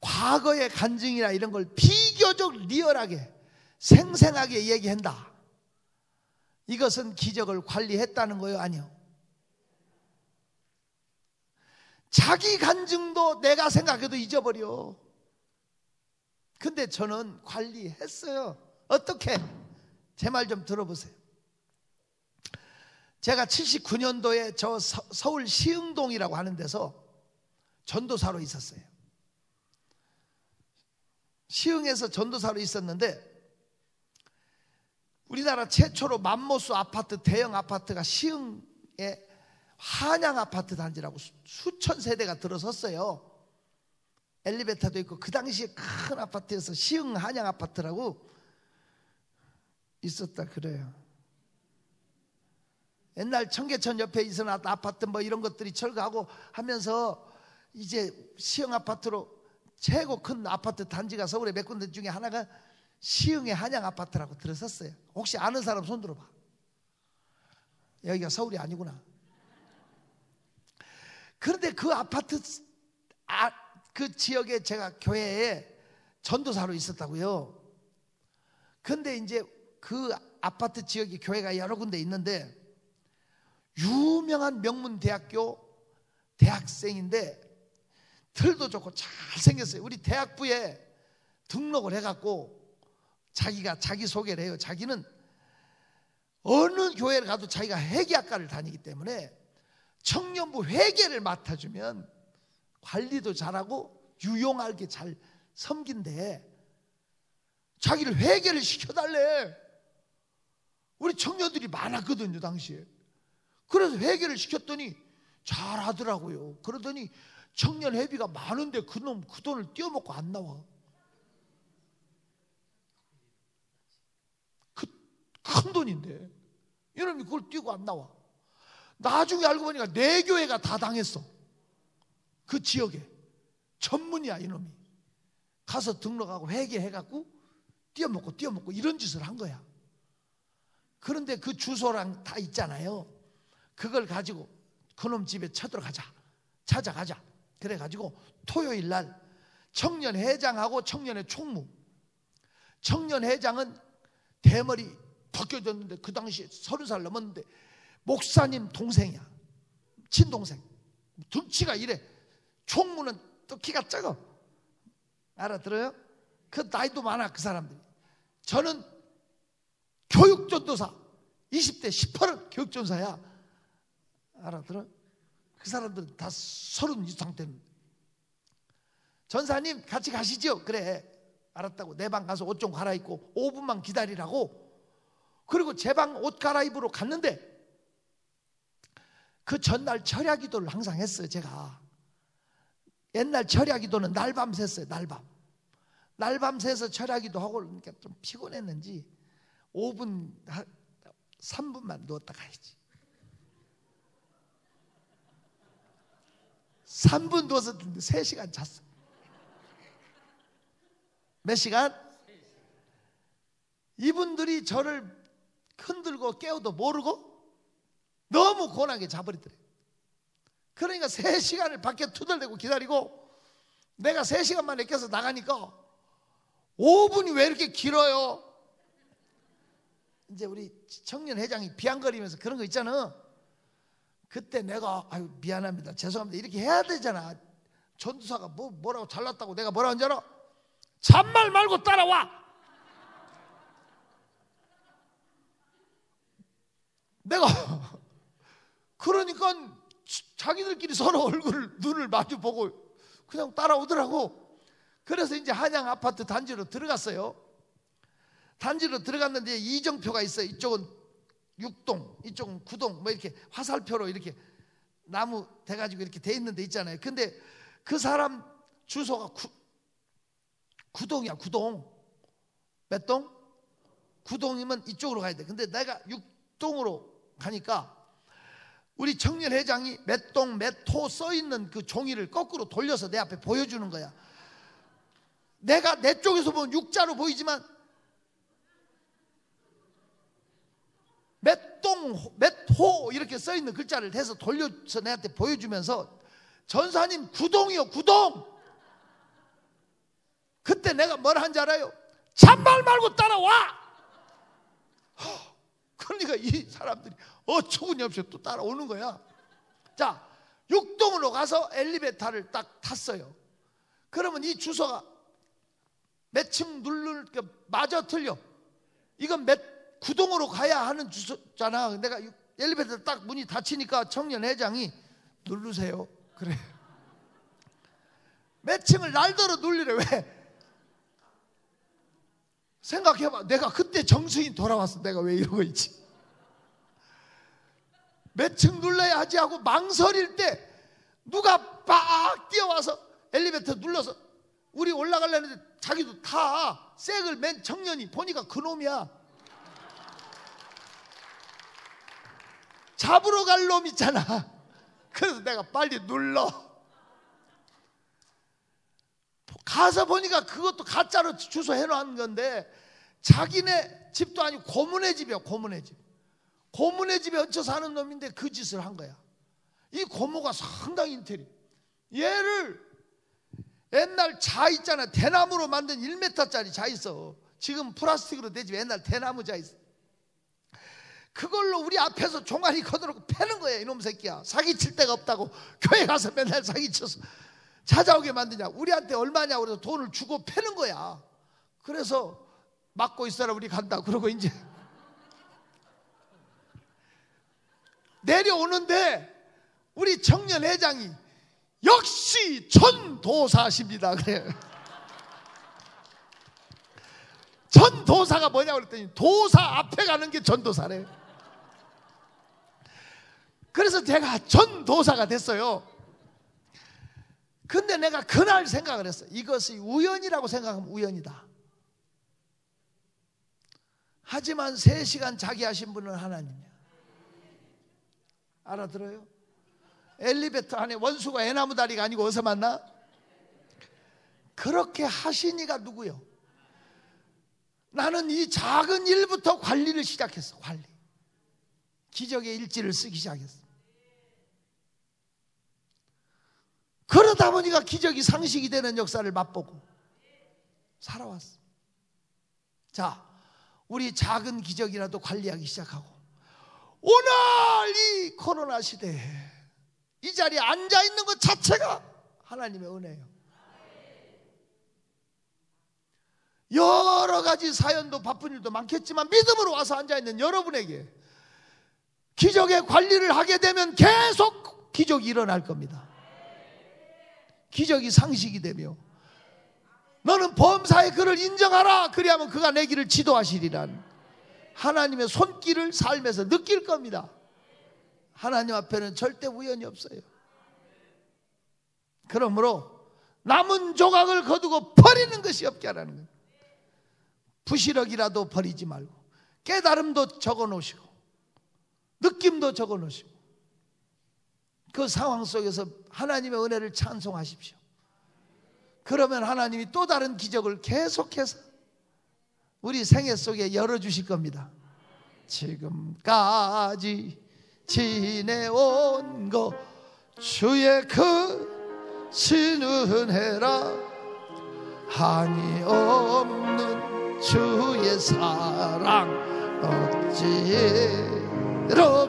과거의 간증이나 이런 걸 비교적 리얼하게 생생하게 얘기한다. 이것은 기적을 관리했다는 거예요? 아니요. 자기 간증도 내가 생각해도 잊어버려. 근데 저는 관리했어요. 어떻게? 제 말 좀 들어보세요. 제가 79년도에 저 서울 시흥동이라고 하는 데서 전도사로 있었어요. 시흥에서 전도사로 있었는데 우리나라 최초로 맘모스 아파트 대형 아파트가 시흥의 한양 아파트 단지라고 수천 세대가 들어섰어요. 엘리베이터도 있고 그 당시에 큰 아파트에서 시흥 한양 아파트라고 있었다 그래요. 옛날 청계천 옆에 있었던 아파트 뭐 이런 것들이 철거하고 하면서 이제 시흥 아파트로 최고 큰 아파트 단지가 서울에 몇 군데 중에 하나가 시흥의 한양 아파트라고 들었었어요. 혹시 아는 사람 손 들어봐. 여기가 서울이 아니구나. 그런데 그 아파트 아, 그 지역에 제가 교회에 전도사로 있었다고요. 근데 이제 그 아파트 지역에 교회가 여러 군데 있는데 유명한 명문 대학교 대학생인데 틀도 좋고 잘 생겼어요. 우리 대학부에 등록을 해갖고 자기가 자기 소개를 해요. 자기는 어느 교회를 가도 자기가 회계학과를 다니기 때문에 청년부 회계를 맡아주면 관리도 잘하고 유용하게 잘 섬긴대. 자기를 회계를 시켜달래. 우리 청년들이 많았거든요, 당시에. 그래서 회계를 시켰더니 잘하더라고요. 그러더니 청년 회비가 많은데 그놈 그 돈을 띄어먹고 안 나와. 큰 돈인데 이놈이 그걸 띄고 안 나와. 나중에 알고 보니까 내 교회가 다 당했어. 그 지역에 전문이야 이놈이. 가서 등록하고 회계해갖고 띄어먹고 띄어먹고 이런 짓을 한 거야. 그런데 그 주소랑 다 있잖아요. 그걸 가지고 그놈 집에 쳐들어가자. 찾아가자. 그래가지고 토요일 날 청년회장하고 청년회 총무. 청년회장은 대머리 벗겨졌는데 그 당시에 서른 살 넘었는데 목사님 동생이야. 친동생. 등치가 이래. 총무는 또 키가 작아. 알아들어요? 그 나이도 많아 그 사람들이. 저는 교육전도사 20대 18은 교육전사야. 알아들어? 그 사람들은 다 서른 이상 되는. 전사님 같이 가시죠. 그래. 알았다고 내 방 가서 옷 좀 갈아입고 5분만 기다리라고 그리고 제 방 옷 갈아입으러 갔는데 그 전날 철야 기도를 항상 했어요, 제가. 옛날 철야 기도는 날밤 샜어요, 날밤. 날밤 새서 철야 기도하고 그러니까 좀 피곤했는지 5분, 3분만 누웠다 가야지. 3분 누워서 3시간 잤어. 몇 시간? 이분들이 저를 흔들고 깨워도 모르고 너무 고난하게 자버리더래. 그러니까 3시간을 밖에 투덜대고 기다리고 내가 3시간 만에 껴서 나가니까 5분이 왜 이렇게 길어요? 이제 우리 청년 회장이 비앙거리면서 그런 거 있잖아. 그때 내가 아유 미안합니다 죄송합니다 이렇게 해야 되잖아. 전두사가 뭐 뭐라고 잘났다고 내가 뭐라 한줄 알아? 잔말 말고 따라와. 내가 그러니까 자기들끼리 서로 얼굴을 눈을 마주 보고 그냥 따라오더라고. 그래서 이제 한양 아파트 단지로 들어갔어요. 단지로 들어갔는데 이정표가 있어요. 이쪽은 6동, 이쪽은 9동, 뭐 이렇게 화살표로 이렇게 나무 돼가지고 이렇게 돼 있는 데 있잖아요. 근데 그 사람 주소가 9, 9동이야, 9동. 몇 동? 9동이면 이쪽으로 가야 돼. 근데 내가 6동으로 가니까 우리 청년회장이 몇 동, 몇호써 있는 그 종이를 거꾸로 돌려서 내 앞에 보여주는 거야. 내가 내 쪽에서 보면 육자로 보이지만 몇 동, 몇 호 이렇게 써 있는 글자를 대서 돌려서 내한테 보여주면서 전사님 구동이요, 구동. 그때 내가 뭘한줄 알아요? 잔말 말고 따라와. 그러니까 이 사람들이 어처구니 없이 또 따라오는 거야. 자, 육동으로 가서 엘리베이터를 딱 탔어요. 그러면 이 주소가 몇 층 누를 마저 틀려. 이건 몇 구동으로 가야 하는 주소잖아. 내가 엘리베이터 딱 문이 닫히니까 청년 회장이 누르세요. 그래. 몇 층을 날더러 눌리래. 왜? 생각해봐. 내가 그때 정수인 돌아왔어. 내가 왜 이러고 있지? 몇층 눌러야 하지 하고 망설일 때 누가 빡 뛰어와서 엘리베이터 눌러서 우리 올라가려는데 자기도 타. 색을 맨 청년이 보니까 그놈이야. 잡으러 갈 놈 있잖아. 그래서 내가 빨리 눌러. 가서 보니까 그것도 가짜로 주소 해놓은 건데 자기네 집도 아니고 고문의 집이야 고문의 집. 고문의 집에 얹혀 사는 놈인데 그 짓을 한 거야. 이 고모가 상당히 인테리 얘를 옛날 자 있잖아. 대나무로 만든 1m짜리 자 있어. 지금 플라스틱으로 되지 옛날 대나무 자 있어 그걸로 우리 앞에서 종아리 거들고 패는 거야 이놈 새끼야 사기칠 데가 없다고 교회 가서 맨날 사기쳐서 찾아오게 만드냐? 우리한테 얼마냐? 그래서 돈을 주고 패는 거야. 그래서 막고 있어라 우리 간다. 그러고 이제 내려오는데 우리 청년 회장이 역시 전도사십니다. 그래. 전도사가 뭐냐 그랬더니 도사 앞에 가는 게 전도사래. 그래서 제가 전도사가 됐어요. 근데 내가 그날 생각을 했어. 이것이 우연이라고 생각하면 우연이다. 하지만 3시간 자기 하신 분은 하나님이야. 알아들어요? 엘리베이터 안에 원수가 애나무 다리가 아니고 어디서 만나? 그렇게 하시니가 누구요? 나는 이 작은 일부터 관리를 시작했어. 관리. 기적의 일지를 쓰기 시작했어. 그러다 보니까 기적이 상식이 되는 역사를 맛보고 살아왔어. 자, 우리 작은 기적이라도 관리하기 시작하고 오늘 이 코로나 시대에 이 자리에 앉아 있는 것 자체가 하나님의 은혜예요. 여러 가지 사연도 바쁜 일도 많겠지만 믿음으로 와서 앉아 있는 여러분에게 기적의 관리를 하게 되면 계속 기적이 일어날 겁니다. 기적이 상식이 되며 너는 범사의 그를 인정하라. 그리하면 그가 내 길을 지도하시리란 하나님의 손길을 삶에서 느낄 겁니다. 하나님 앞에는 절대 우연이 없어요. 그러므로 남은 조각을 거두고 버리는 것이 없게 하라는 거예요. 부시럭이라도 버리지 말고 깨달음도 적어 놓으시고 느낌도 적어 놓으시고 그 상황 속에서 하나님의 은혜를 찬송하십시오. 그러면 하나님이 또 다른 기적을 계속해서 우리 생애 속에 열어주실 겁니다. 지금까지 지내온 것 주의 그 신은혜라 한이 없는 주의 사랑 어찌로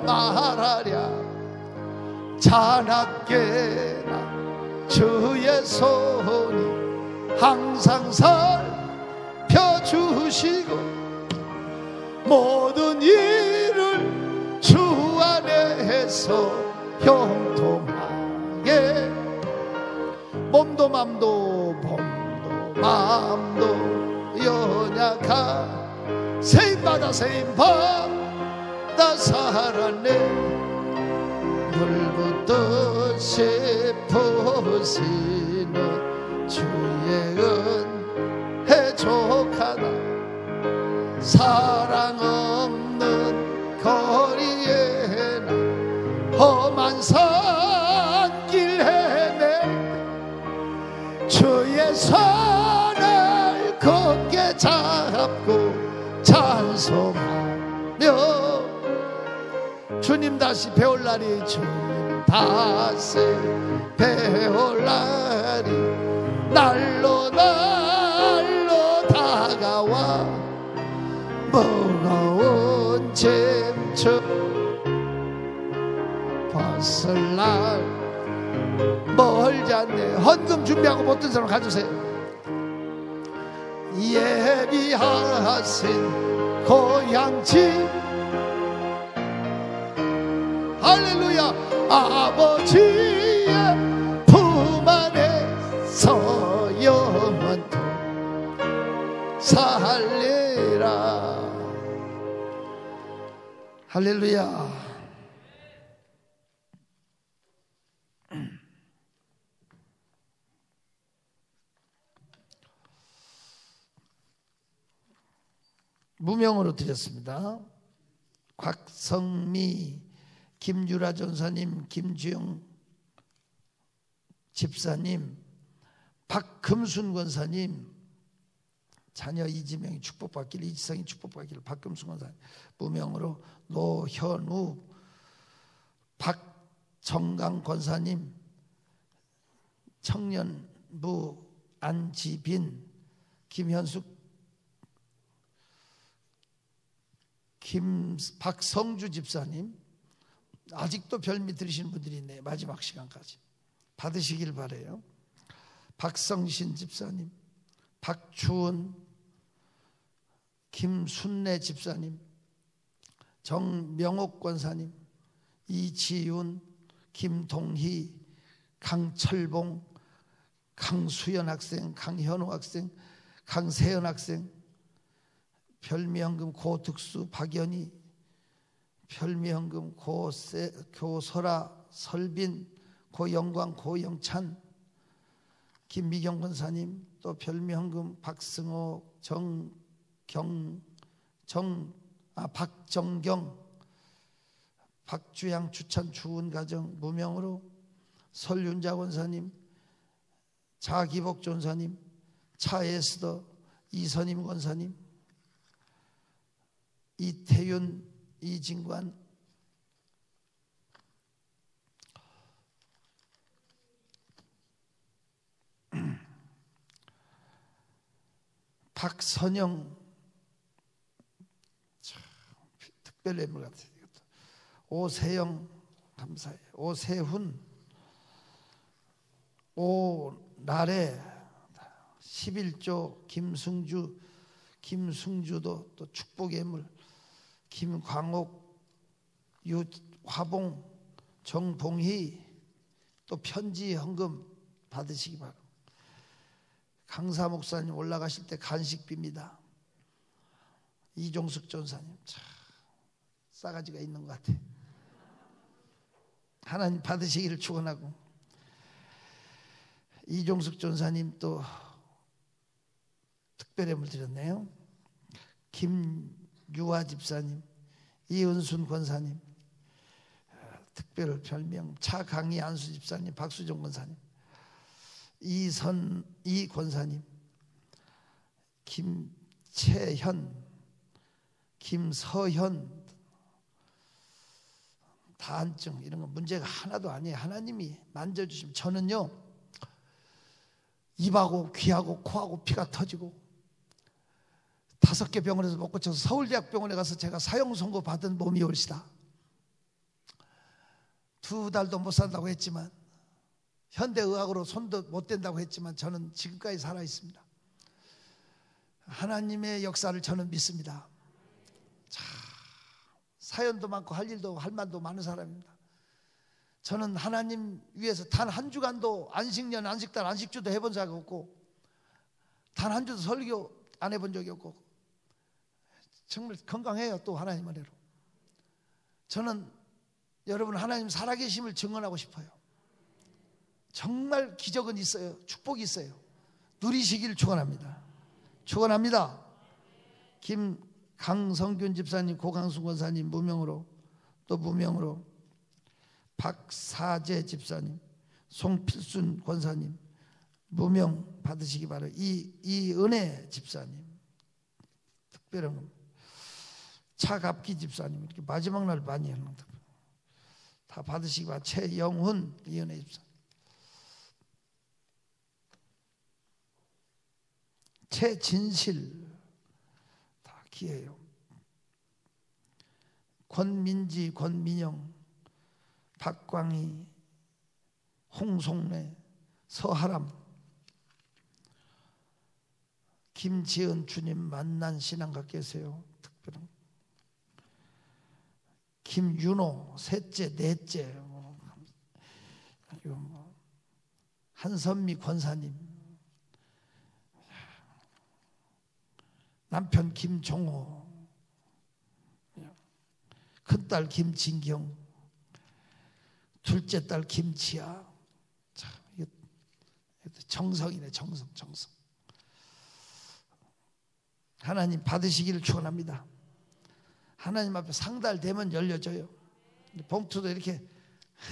말하랴 자나깨나 주의 손이 항상 살펴주시고 모든 일을 주 안에서 형통하게. 몸도 맘도 몸도 마음도 연약한 세임받아 세임받아 살았네 물부 터 싶으시는 주의 은혜 족하다 사랑 없는 거리에 나 험한 산길 헤매 주의 손을 굳게 잡고 찬송하며 주님 다시 배울 날이 주님 다시 배울 날이 날로 날로 다가와 무거운 짐쳐 벗을 날 멀지 않네. 헌금 준비하고 못든 사람 가주세요. 예비하신 고향집 할렐루야 아버지의 품 안에서 영원토 살리라 할렐루야 무명으로 드렸습니다. 곽성미 김유라 전사님, 김주영 집사님, 박금순 권사님, 자녀 이지명이 축복받기를 이지성이 축복받기를 박금순 권사님 무명으로 노현우 박정강 권사님 청년부 안지빈 김현숙 김 박성주 집사님 아직도 별미 들으시는 분들이 있네 마지막 시간까지 받으시길 바래요. 박성신 집사님, 박주은, 김순례 집사님, 정명옥 권사님, 이지윤, 김동희, 강철봉, 강수연 학생, 강현우 학생, 강세연 학생, 별미연금 고특수, 박연희, 별미현금 고세, 교설아 설빈 고영광 고영찬 김미경 권사님 또 별미현금 박승호 정경 정 아, 박정경 박주양 추천 주은 가정 무명으로 설윤자 권사님 자기복 전사님 차에스더 이선임 권사님 이태윤 이진관. 박선영. 특별 인물 같아요. 오세영 감사해. 오세훈. 오나래. 11조 김승주. 김승주도 또 축복의 물 김광옥, 유화봉, 정봉희 또 편지 헌금 받으시기 바랍니다. 강사 목사님 올라가실 때 간식비입니다. 이종숙 전사님 참 싸가지가 있는 것 같아. 하나님 받으시기를 축원하고 이종숙 전사님 또 특별함을 드렸네요. 김 유아 집사님, 이은순 권사님, 특별 별명 차강희 안수 집사님, 박수정 권사님, 이선 이 권사님, 김채현, 김서현 다한증 이런 거 문제가 하나도 아니에요. 하나님이 만져주시면 저는요 입하고 귀하고 코하고 피가 터지고 다섯 개 병원에서 못 고쳐서 서울대학병원에 가서 제가 사형 선고 받은 몸이 올시다. 두 달도 못 산다고 했지만 현대의학으로 손도 못 댄다고 했지만 저는 지금까지 살아 있습니다. 하나님의 역사를 저는 믿습니다. 자, 사연도 많고 할 일도 할 만도 많은 사람입니다. 저는 하나님 위해서 단 한 주간도 안식년, 안식달, 안식주도 해본 적이 없고 단 한 주도 설교 안 해본 적이 없고 정말 건강해요 또 하나님 은혜로. 저는 여러분 하나님 살아계심을 증언하고 싶어요. 정말 기적은 있어요. 축복이 있어요. 누리시기를 축원합니다. 축원합니다. 김강성균 집사님 고강수 권사님 무명으로 또 무명으로 박사재 집사님 송필순 권사님 무명 받으시기 바라요 이, 이 은혜 집사님 특별한 겁니다 차갑기 집사님 이렇게 마지막 날 많이 하는 겁니다. 다 받으시기 바라 최영훈 이은혜 집사 최진실 다 기회요. 권민지 권민영 박광희 홍송래 서하람 김지은 주님 만난 신앙가 계세요. 특별한 김윤호 셋째 넷째 뭐, 뭐, 한선미 권사님. 남편 김종호. 큰딸 김진경. 둘째 딸 이게 정성이네 정성 정성. 하나님 받으시기를 축원합니다 하나님 앞에 상달되면 열려져요. 봉투도 이렇게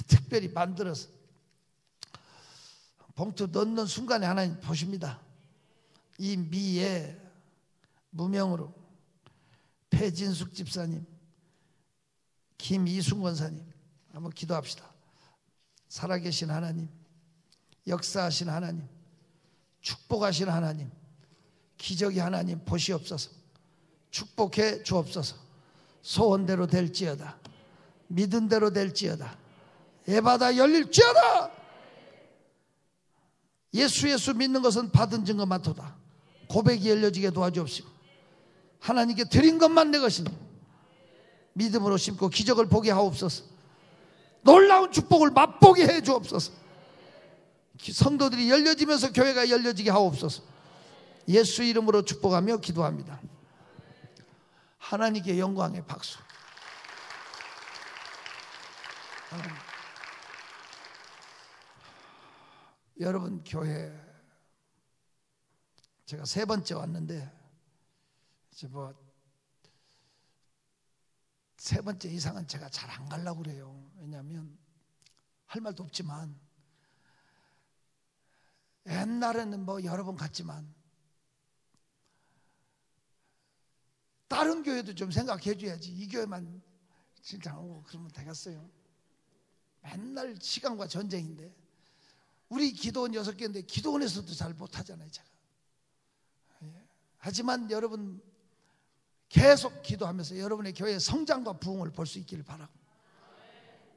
특별히 만들어서 봉투 넣는 순간에 하나님 보십니다. 이 미에 무명으로 배진숙 집사님, 김이순 권사님 한번 기도합시다. 살아계신 하나님, 역사하신 하나님, 축복하신 하나님, 기적이 하나님 보시옵소서. 축복해 주옵소서. 소원대로 될지어다. 믿은 대로 될지어다. 예바다 열릴지어다. 예수 예수 믿는 것은 받은 증거 맡도다. 고백이 열려지게 도와주옵시고 하나님께 드린 것만 내 것이니 믿음으로 심고 기적을 보게 하옵소서. 놀라운 축복을 맛보게 해 주옵소서. 성도들이 열려지면서 교회가 열려지게 하옵소서. 예수 이름으로 축복하며 기도합니다. 하나님께 영광의 박수. 하나님. 여러분 교회 제가 세 번째 왔는데 이제 뭐 세 번째 이상은 제가 잘 안 가려고 그래요. 왜냐하면 할 말도 없지만 옛날에는 뭐 여러 번 갔지만 다른 교회도 좀 생각해 줘야지. 이 교회만 진짜 오고 그러면 되겠어요. 맨날 시간과 전쟁인데 우리 기도원 여섯 개인데 기도원에서도 잘 못하잖아요, 제가. 예. 하지만 여러분 계속 기도하면서 여러분의 교회의 성장과 부흥을 볼 수 있기를 바라고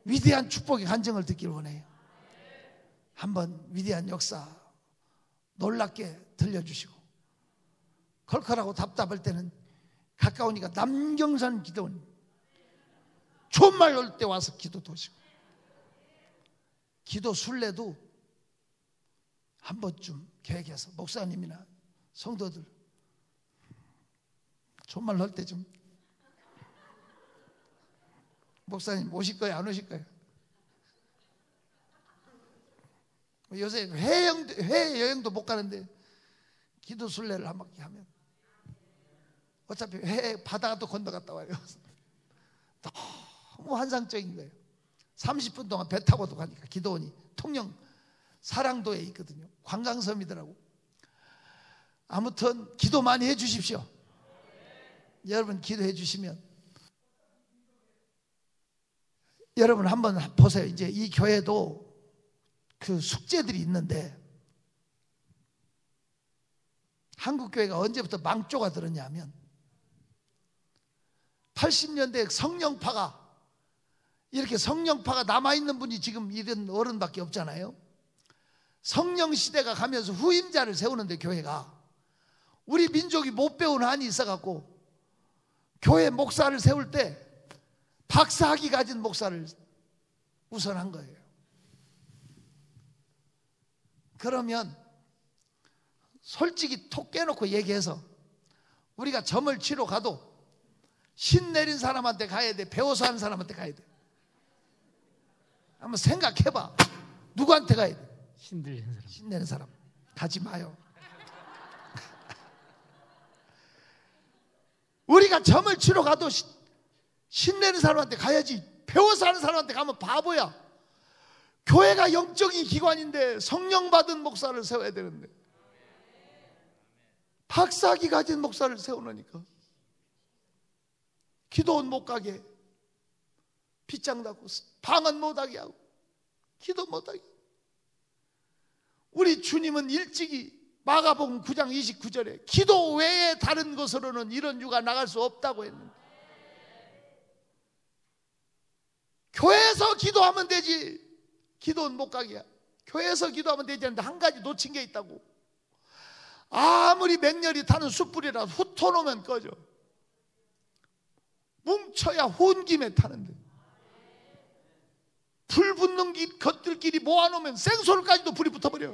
위대한 축복의 간증을 듣기를 원해요. 한번 위대한 역사 놀랍게 들려주시고 걸컬하고 답답할 때는 가까우니까 남경산 기도원. 좋말 올 때 와서 기도 도시고. 기도 순례도 한 번쯤 계획해서 목사님이나 성도들 좋말 넣을 때좀 목사님 오실 거예요? 안 오실 거예요? 요새 해외 여행도 못 가는데 기도 순례를 한 바퀴 하면 어차피 해 바다도 건너갔다 와요. 너무 환상적인 거예요. 30분 동안 배 타고도 가니까 기도원이 통영 사랑도에 있거든요. 관광섬이더라고. 아무튼 기도 많이 해 주십시오. 여러분 기도해 주시면 여러분 한번 보세요. 이제 이 교회도 그 숙제들이 있는데 한국 교회가 언제부터 망조가 들었냐면 80년대 성령파가 이렇게 성령파가 남아있는 분이 지금 이런 어른밖에 없잖아요. 성령 시대가 가면서 후임자를 세우는데 교회가 우리 민족이 못 배운 한이 있어갖고 교회 목사를 세울 때 박사학위 가진 목사를 우선한 거예요. 그러면 솔직히 톡 깨놓고 얘기해서 우리가 점을 치러 가도 신 내린 사람한테 가야 돼. 배워서 하는 사람한테 가야 돼. 한번 생각해봐. 누구한테 가야 돼? 신들린 사람. 신 내는 사람. 가지 마요. 우리가 점을 치러 가도 시- 신내는 사람한테 가야지. 배워서 하는 사람한테 가면 바보야. 교회가 영적인 기관인데 성령 받은 목사를 세워야 되는데. 박사기 가진 목사를 세우니까. 기도원 못 가게. 빗장 닫고 방언 못 하게 하고. 기도 못 하게. 우리 주님은 일찍이 마가복음 9장 29절에 기도 외에 다른 것으로는 이런 유가 나갈 수 없다고 했는데 교회에서 기도하면 되지 기도는 못 가게 교회에서 기도하면 되지 않는데 한 가지 놓친 게 있다고 아무리 맹렬히 타는 숯불이라도 흩어놓으면 꺼져 뭉쳐야 혼김에 타는데 불 붙는 길, 것들끼리 모아놓으면 생솔까지도 불이 붙어버려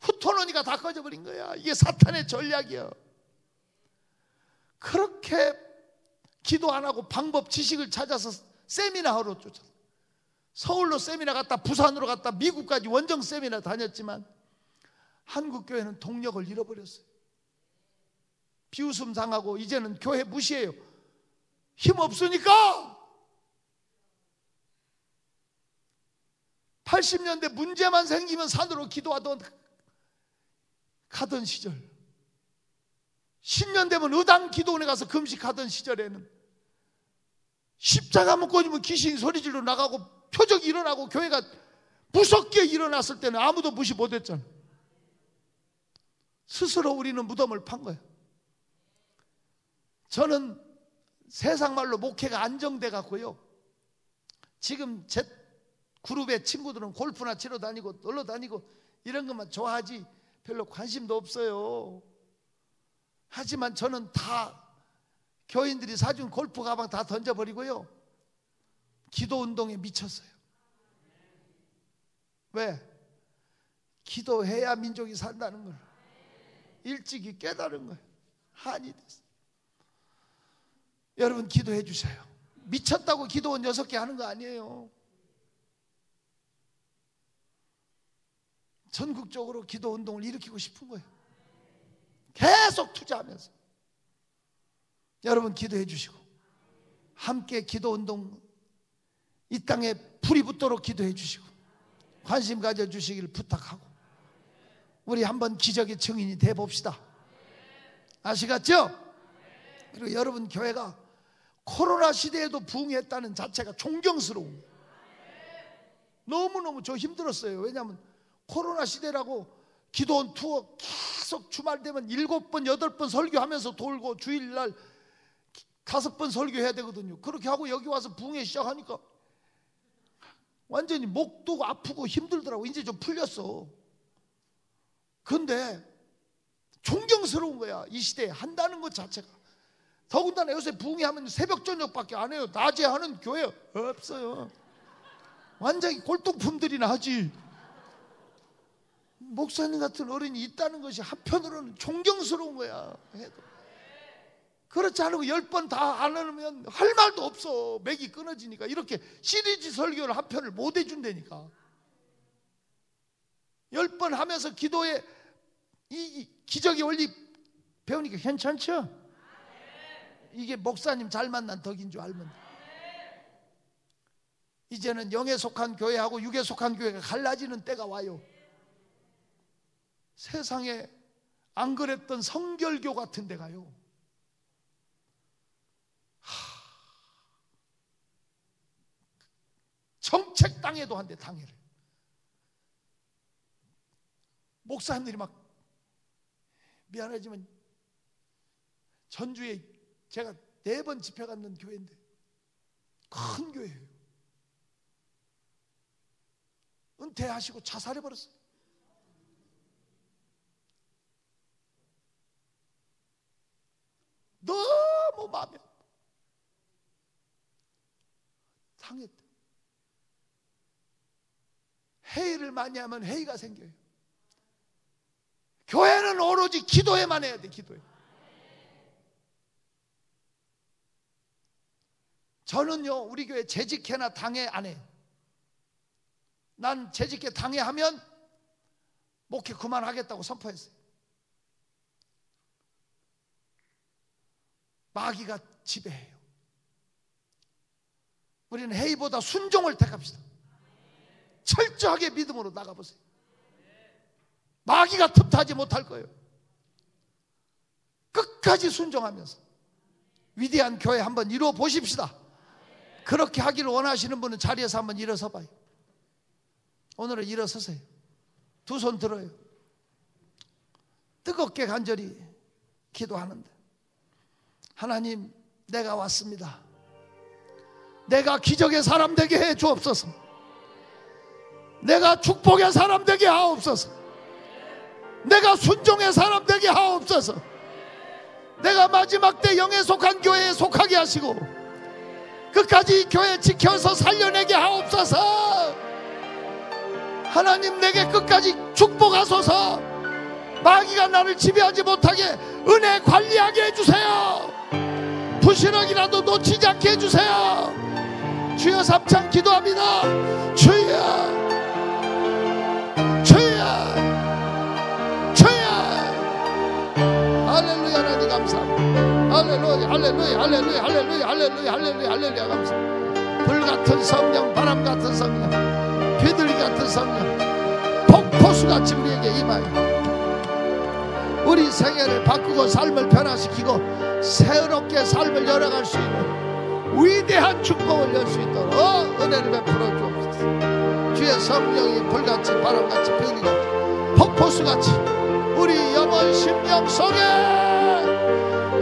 흩어놓으니까 다 꺼져버린 거야. 이게 사탄의 전략이야. 그렇게 기도 안 하고 방법, 지식을 찾아서 세미나 하러 쫓아. 서울로 세미나 갔다, 부산으로 갔다, 미국까지 원정 세미나 다녔지만 한국 교회는 동력을 잃어버렸어요. 비웃음 당하고 이제는 교회 무시해요. 힘 없으니까. 80년대 문제만 생기면 산으로 기도하던 가던 시절. 10년 되면 의당 기도원에 가서 금식하던 시절에는 십자가만 꽂으면 귀신이 소리질러 나가고 표적이 일어나고 교회가 무섭게 일어났을 때는 아무도 무시 못했잖아. 스스로 우리는 무덤을 판 거야. 저는 세상 말로 목회가 안정돼 갖고요 지금 제 그룹의 친구들은 골프나 치러 다니고 놀러 다니고 이런 것만 좋아하지 별로 관심도 없어요. 하지만 저는 다 교인들이 사준 골프 가방 다 던져버리고요. 기도 운동에 미쳤어요. 왜? 기도해야 민족이 산다는 걸 일찍이 깨달은 거예요. 한이 됐어요. 여러분 기도해 주세요. 미쳤다고 기도원 여섯 개 하는 거 아니에요. 전국적으로 기도 운동을 일으키고 싶은 거예요. 계속 투자하면서. 여러분 기도해 주시고 함께 기도 운동 이 땅에 불이 붙도록 기도해 주시고 관심 가져 주시길 부탁하고 우리 한번 기적의 증인이 돼 봅시다. 아시겠죠? 그리고 여러분 교회가 코로나 시대에도 부흥했다는 자체가 존경스러운. 너무너무 저 힘들었어요. 왜냐하면 코로나 시대라고 기도원 투어 계속 주말 되면 일곱 번, 여덟 번 설교하면서 돌고 주일날 다섯 번 설교해야 되거든요. 그렇게 하고 여기 와서 부흥회 시작하니까 완전히 목도 아프고 힘들더라고. 이제 좀 풀렸어. 근데 존경스러운 거야. 이 시대에 한다는 것 자체가. 더군다나 요새 부흥회 하면 새벽 저녁밖에 안 해요. 낮에 하는 교회 없어요. 완전히 골동품들이나 하지. 목사님 같은 어른이 있다는 것이 한편으로는 존경스러운 거야. 그렇지 않으면 열번 다 안 하면 할 말도 없어. 맥이 끊어지니까. 이렇게 시리즈 설교를 한 편을 못 해준다니까. 열 번 하면서 기도에 이 기적의 원리 배우니까 괜찮죠? 이게 목사님 잘 만난 덕인 줄 알면 이제는 영에 속한 교회하고 육에 속한 교회가 갈라지는 때가 와요. 세상에 안 그랬던 성결교 같은 데 가요. 하... 정책 당해도 한대 당해를. 목사님들이 막 미안하지만 전주에 제가 네 번 집회 갔는 교회인데 큰 교회예요. 은퇴하시고 자살해 버렸어요. 너무 마음에 상했대. 회의를 많이 하면 회의가 생겨요. 교회는 오로지 기도에만 해야 돼, 기도에. 저는요, 우리 교회 재직회나 당회 안 해요. 난 재직회 당회 하면 목회 그만하겠다고 선포했어요. 마귀가 지배해요. 우리는 회의보다 순종을 택합시다. 철저하게 믿음으로 나가보세요. 마귀가 틈타지 못할 거예요. 끝까지 순종하면서 위대한 교회 한번 이루어 보십시다. 그렇게 하기를 원하시는 분은 자리에서 한번 일어서 봐요. 오늘은 일어서세요. 두 손 들어요. 뜨겁게 간절히 기도하는데 하나님 내가 왔습니다. 내가 기적의 사람 되게 해 주옵소서. 내가 축복의 사람 되게 하옵소서. 내가 순종의 사람 되게 하옵소서. 내가 마지막 때 영에 속한 교회에 속하게 하시고 끝까지 교회 지켜서 살려내게 하옵소서. 하나님 내게 끝까지 축복하소서. 마귀가 나를 지배하지 못하게 은혜 관리하게 해주세요. 부시럭이라도 놓치지 않게 해주세요. 주여 삼창 기도합니다. 주여. 주여. 주여. 할렐루야 하나님 감사합니다. 할렐루야 할렐루야 할렐루야 할렐루야 할렐루야 할렐루야 할렐루야 감사합니다. 불 같은 성령 바람 같은 성령 비둘기 같은 성령 폭포수같이 우리에게 임하여 우리 생애를 바꾸고 삶을 변화시키고 새롭게 삶을 열어갈 수 있는 위대한 축복을 열 수 있도록 은혜를 베풀어 주옵소서 주의 성령이 불같이 바람같이 비둘기같이 폭포수같이 우리 영혼 심령 속에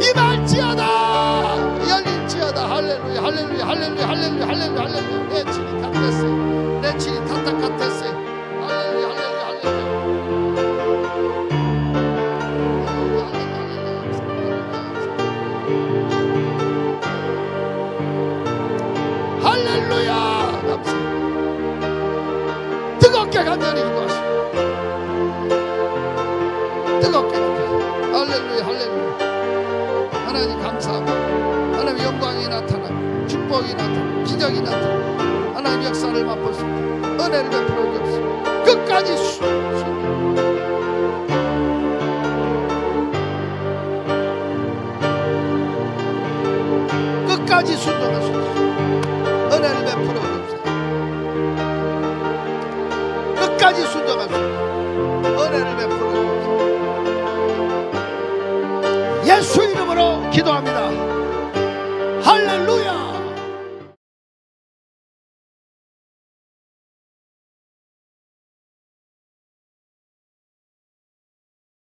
임할지어다 열릴지어다 할렐루야 할렐루야 할렐루야 할렐루야 할렐루야 할렐루야 내 친이 탓했어요 내 친이 탓탁 같았어요 할렐루야 할렐루야 할렐루야 할렐루야 뜨겁게 간절히 기도 영광이 나타나고 축복이 나타나고 기적이 나타나고 하나님 역사를 맛보십니다 은혜를 베풀어 주십시오 끝까지 순 끝까지 순종하십시오 은혜를 베풀어 주십시오 끝까지 순종하십시오 은혜를 베풀어 주십시오 예수 이름으로 기도합니다. Hallelujah.